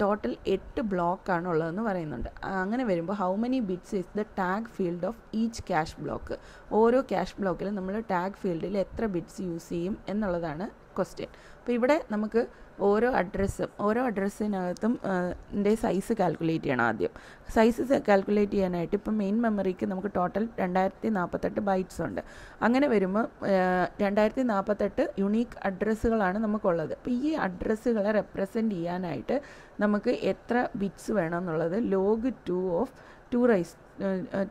ടോട്ടൽ എട്ട് ബ്ലോക്കാണ് ഉള്ളതെന്ന് പറയുന്നുണ്ട്. അങ്ങനെ വരുമ്പോൾ how many bits is the tag field of each cache block ഓരോ ക്യാഷ് ബ്ലോക്കിലും നമ്മൾ ടാഗ് ഫീൽഡിൽ എത്ര ബിറ്റ്സ് യൂസ് ചെയ്യും എന്നുള്ളതാണ് ക്വസ്റ്റ്യൻ അപ്പോൾ ഇവിടെ നമുക്ക് ഓരോ അഡ്രസ്സും ഓരോ അഡ്രസ്സിനകത്തും ന്റെ സൈസ് കാൽക്കുലേറ്റ് ചെയ്യണം ആദ്യം. സൈസ് കാൽക്കുലേറ്റ് ചെയ്യാനായിട്ട് ഇപ്പം മെയിൻ മെമ്മറിക്ക് നമുക്ക് ടോട്ടൽ രണ്ടായിരത്തി നാൽപ്പത്തെട്ട് ബൈറ്റ്സ് ഉണ്ട്. അങ്ങനെ വരുമ്പോൾ രണ്ടായിരത്തി നാൽപ്പത്തെട്ട് യുണീക്ക് അഡ്രസ്സുകളാണ് നമുക്കുള്ളത്. അപ്പോൾ ഈ അഡ്രസ്സുകളെ റെപ്രസെന്റ് ചെയ്യാനായിട്ട് നമുക്ക് എത്ര ബിറ്റ്സ് വേണം എന്നുള്ളത് log two of two raise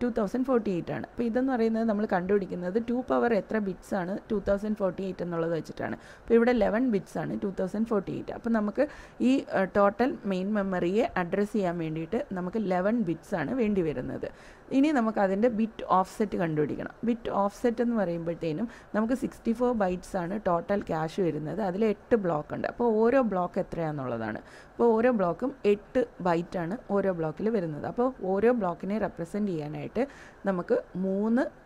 two thousand forty eight ആണ്. അപ്പോൾ ഇതെന്ന് പറയുന്നത് നമ്മൾ കണ്ടുപിടിക്കുന്നത് ടു പവർ എത്ര ബിറ്റ്സ് ആണ് ടു തൗസൻഡ് ഫോർട്ടി എയ്റ്റ് എന്നുള്ളത് വെച്ചിട്ടാണ്. അപ്പോൾ ഇവിടെ ലെവൻ ബിറ്റ്സ് ആണ് ടു തൗസൻഡ് ഫോർട്ടി എയ്റ്റ് അപ്പോൾ നമുക്ക് ഈ ടോട്ടൽ മെയിൻ മെമ്മറിയെ അഡ്രസ്സ് ചെയ്യാൻ വേണ്ടിയിട്ട് നമുക്ക് ലെവൻ ബിറ്റ്സ് ആണ് വേണ്ടി വരുന്നത്. ഇനി നമുക്ക് അതിന്റെ ബിറ്റ് ഓഫ്സെറ്റ് കണ്ടുപിടിക്കണം. ബിറ്റ് ഓഫ്സെറ്റ് എന്ന് പറയുമ്പോഴത്തേനും നമുക്ക് സിക്സ്റ്റി ഫോർ ബൈറ്റ്സ് ആണ് ടോട്ടൽ ക്യാഷ് വരുന്നത്. അതിൽ എട്ട് ബ്ലോക്ക് ഉണ്ട്. അപ്പോൾ ഓരോ ബ്ലോക്ക് എത്രയാണെന്നുള്ളതാണ് അപ്പോൾ ഓരോ ബ്ലോക്കും എട്ട് ബൈറ്റാണ് ഓരോ ബ്ലോക്കിൽ വരുന്നത്. അപ്പോൾ ഓരോ ബ്ലോക്കിനെ റെപ്രസെന്റ് ചെയ്യാനായിട്ട് നമുക്ക് മൂന്ന്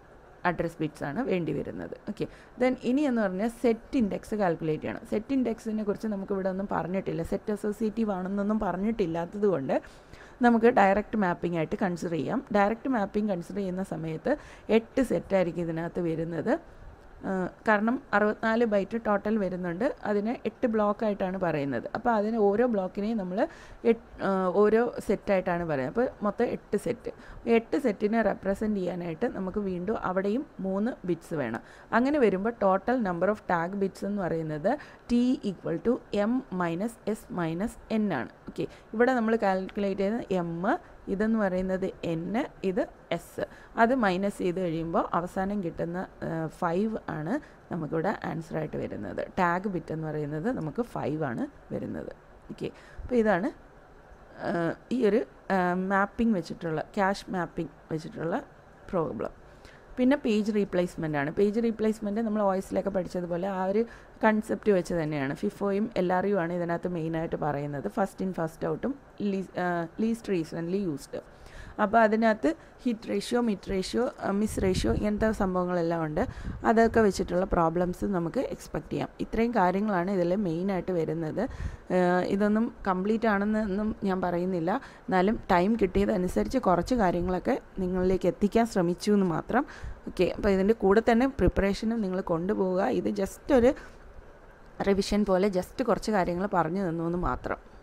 അഡ്രസ് ബിറ്റ്സ് ആണ് വേണ്ടി വരുന്നത്. ഓക്കെ ദെൻ ഇനി എന്ന് പറഞ്ഞാൽ സെറ്റ് ഇൻഡെക്സ് കാൽക്കുലേറ്റ് ചെയ്യണം. സെറ്റ് ഇൻഡെക്സിനെ കുറിച്ച് നമുക്ക് ഇവിടെ ഒന്നും പറഞ്ഞിട്ടില്ല. സെറ്റ് അസോസിയേറ്റീവ് ആണെന്നൊന്നും പറഞ്ഞിട്ടില്ലാത്തത് കൊണ്ട് നമുക്ക് ഡയറക്റ്റ് മാപ്പിംഗ് ആയിട്ട് കൺസിഡർ ചെയ്യാം. ഡയറക്റ്റ് മാപ്പിംഗ് കൺസിഡർ ചെയ്യുന്ന സമയത്ത് എട്ട് സെറ്റായിരിക്കും ഇതിനകത്ത് വരുന്നത്. കാരണം അറുപത്തിനാല് ബൈറ്റ് ടോട്ടൽ വരുന്നുണ്ട്. അതിനെ എട്ട് ബ്ലോക്കായിട്ടാണ് പറയുന്നത്. അപ്പോൾ അതിന് ഓരോ ബ്ലോക്കിനെയും നമ്മൾ ഓരോ സെറ്റായിട്ടാണ് പറയുന്നത്. അപ്പോൾ മൊത്തം എട്ട് സെറ്റ് എട്ട് സെറ്റിനെ റെപ്രസെന്റ് ചെയ്യാനായിട്ട് നമുക്ക് വീണ്ടും അവിടെയും മൂന്ന് ബിറ്റ്സ് വേണം. അങ്ങനെ വരുമ്പോൾ total number of tag bits എന്ന് പറയുന്നത് T equal to M minus S minus N ആണ്. ഓക്കെ ഇവിടെ നമ്മൾ കാൽക്കുലേറ്റ് ചെയ്യുന്നത് എം ഇതെന്ന് പറയുന്നത് എൻ ഇത് എസ് അത് മൈനസ് ചെയ്ത് കഴിയുമ്പോൾ അവസാനം കിട്ടുന്ന ഫൈവ് ആണ് നമുക്കിവിടെ ആൻസർ ആയിട്ട് വരുന്നത്. ടാഗ് ബിറ്റ് എന്ന് പറയുന്നത് നമുക്ക് ഫൈവ് ആണ് വരുന്നത്. ഓക്കെ അപ്പോൾ ഇതാണ് ഈ ഒരു മാപ്പിംഗ് വെച്ചിട്ടുള്ള ക്യാഷ് മാപ്പിംഗ് വെച്ചിട്ടുള്ള പ്രോബ്ലം പിന്നെ പേജ് റീപ്ലേസ്മെന്റ് ആണ്. പേജ് റീപ്ലേസ്മെന്റ് നമ്മൾ വോയിസിലൊക്കെ പഠിച്ചതുപോലെ ആ ഒരു കൺസെപ്റ്റ് വെച്ച് തന്നെയാണ്. ഫിഫോയും എൽ ആർ യു ആണ് ഇതിനകത്ത് മെയിനായിട്ട് പറയുന്നത്. ഫസ്റ്റ് ഇൻ ഫസ്റ്റ് ഔട്ടും ലീസ്റ്റ് റീസൺലി യൂസ്ഡ് അപ്പോൾ അതിനകത്ത് hit ratio miss ratio miss ratio ഇങ്ങനത്തെ സംഭവങ്ങളെല്ലാം ഉണ്ട്. അതൊക്കെ വെച്ചിട്ടുള്ള പ്രോബ്ലംസ് നമുക്ക് എക്സ്പെക്റ്റ് ചെയ്യാം. ഇത്രയും കാര്യങ്ങളാണ് ഇതിൽ മെയിനായിട്ട് വരുന്നത്. ഇതൊന്നും കംപ്ലീറ്റ് ആണെന്നൊന്നും ഞാൻ പറയുന്നില്ല. എന്നാലും ടൈം കിട്ടിയതനുസരിച്ച് കുറച്ച് കാര്യങ്ങളൊക്കെ നിങ്ങളിലേക്ക് എത്തിക്കാൻ ശ്രമിച്ചു എന്ന് മാത്രം. ഓക്കെ അപ്പോൾ ഇതിന്റെ കൂടെ തന്നെ പ്രിപ്പറേഷനും നിങ്ങൾ കൊണ്ടുപോവുക. ഇത് ജസ്റ്റ് ഒരു റിവിഷൻ പോലെ ജസ്റ്റ് കുറച്ച് കാര്യങ്ങൾ പറഞ്ഞു തന്നു എന്ന് മാത്രം.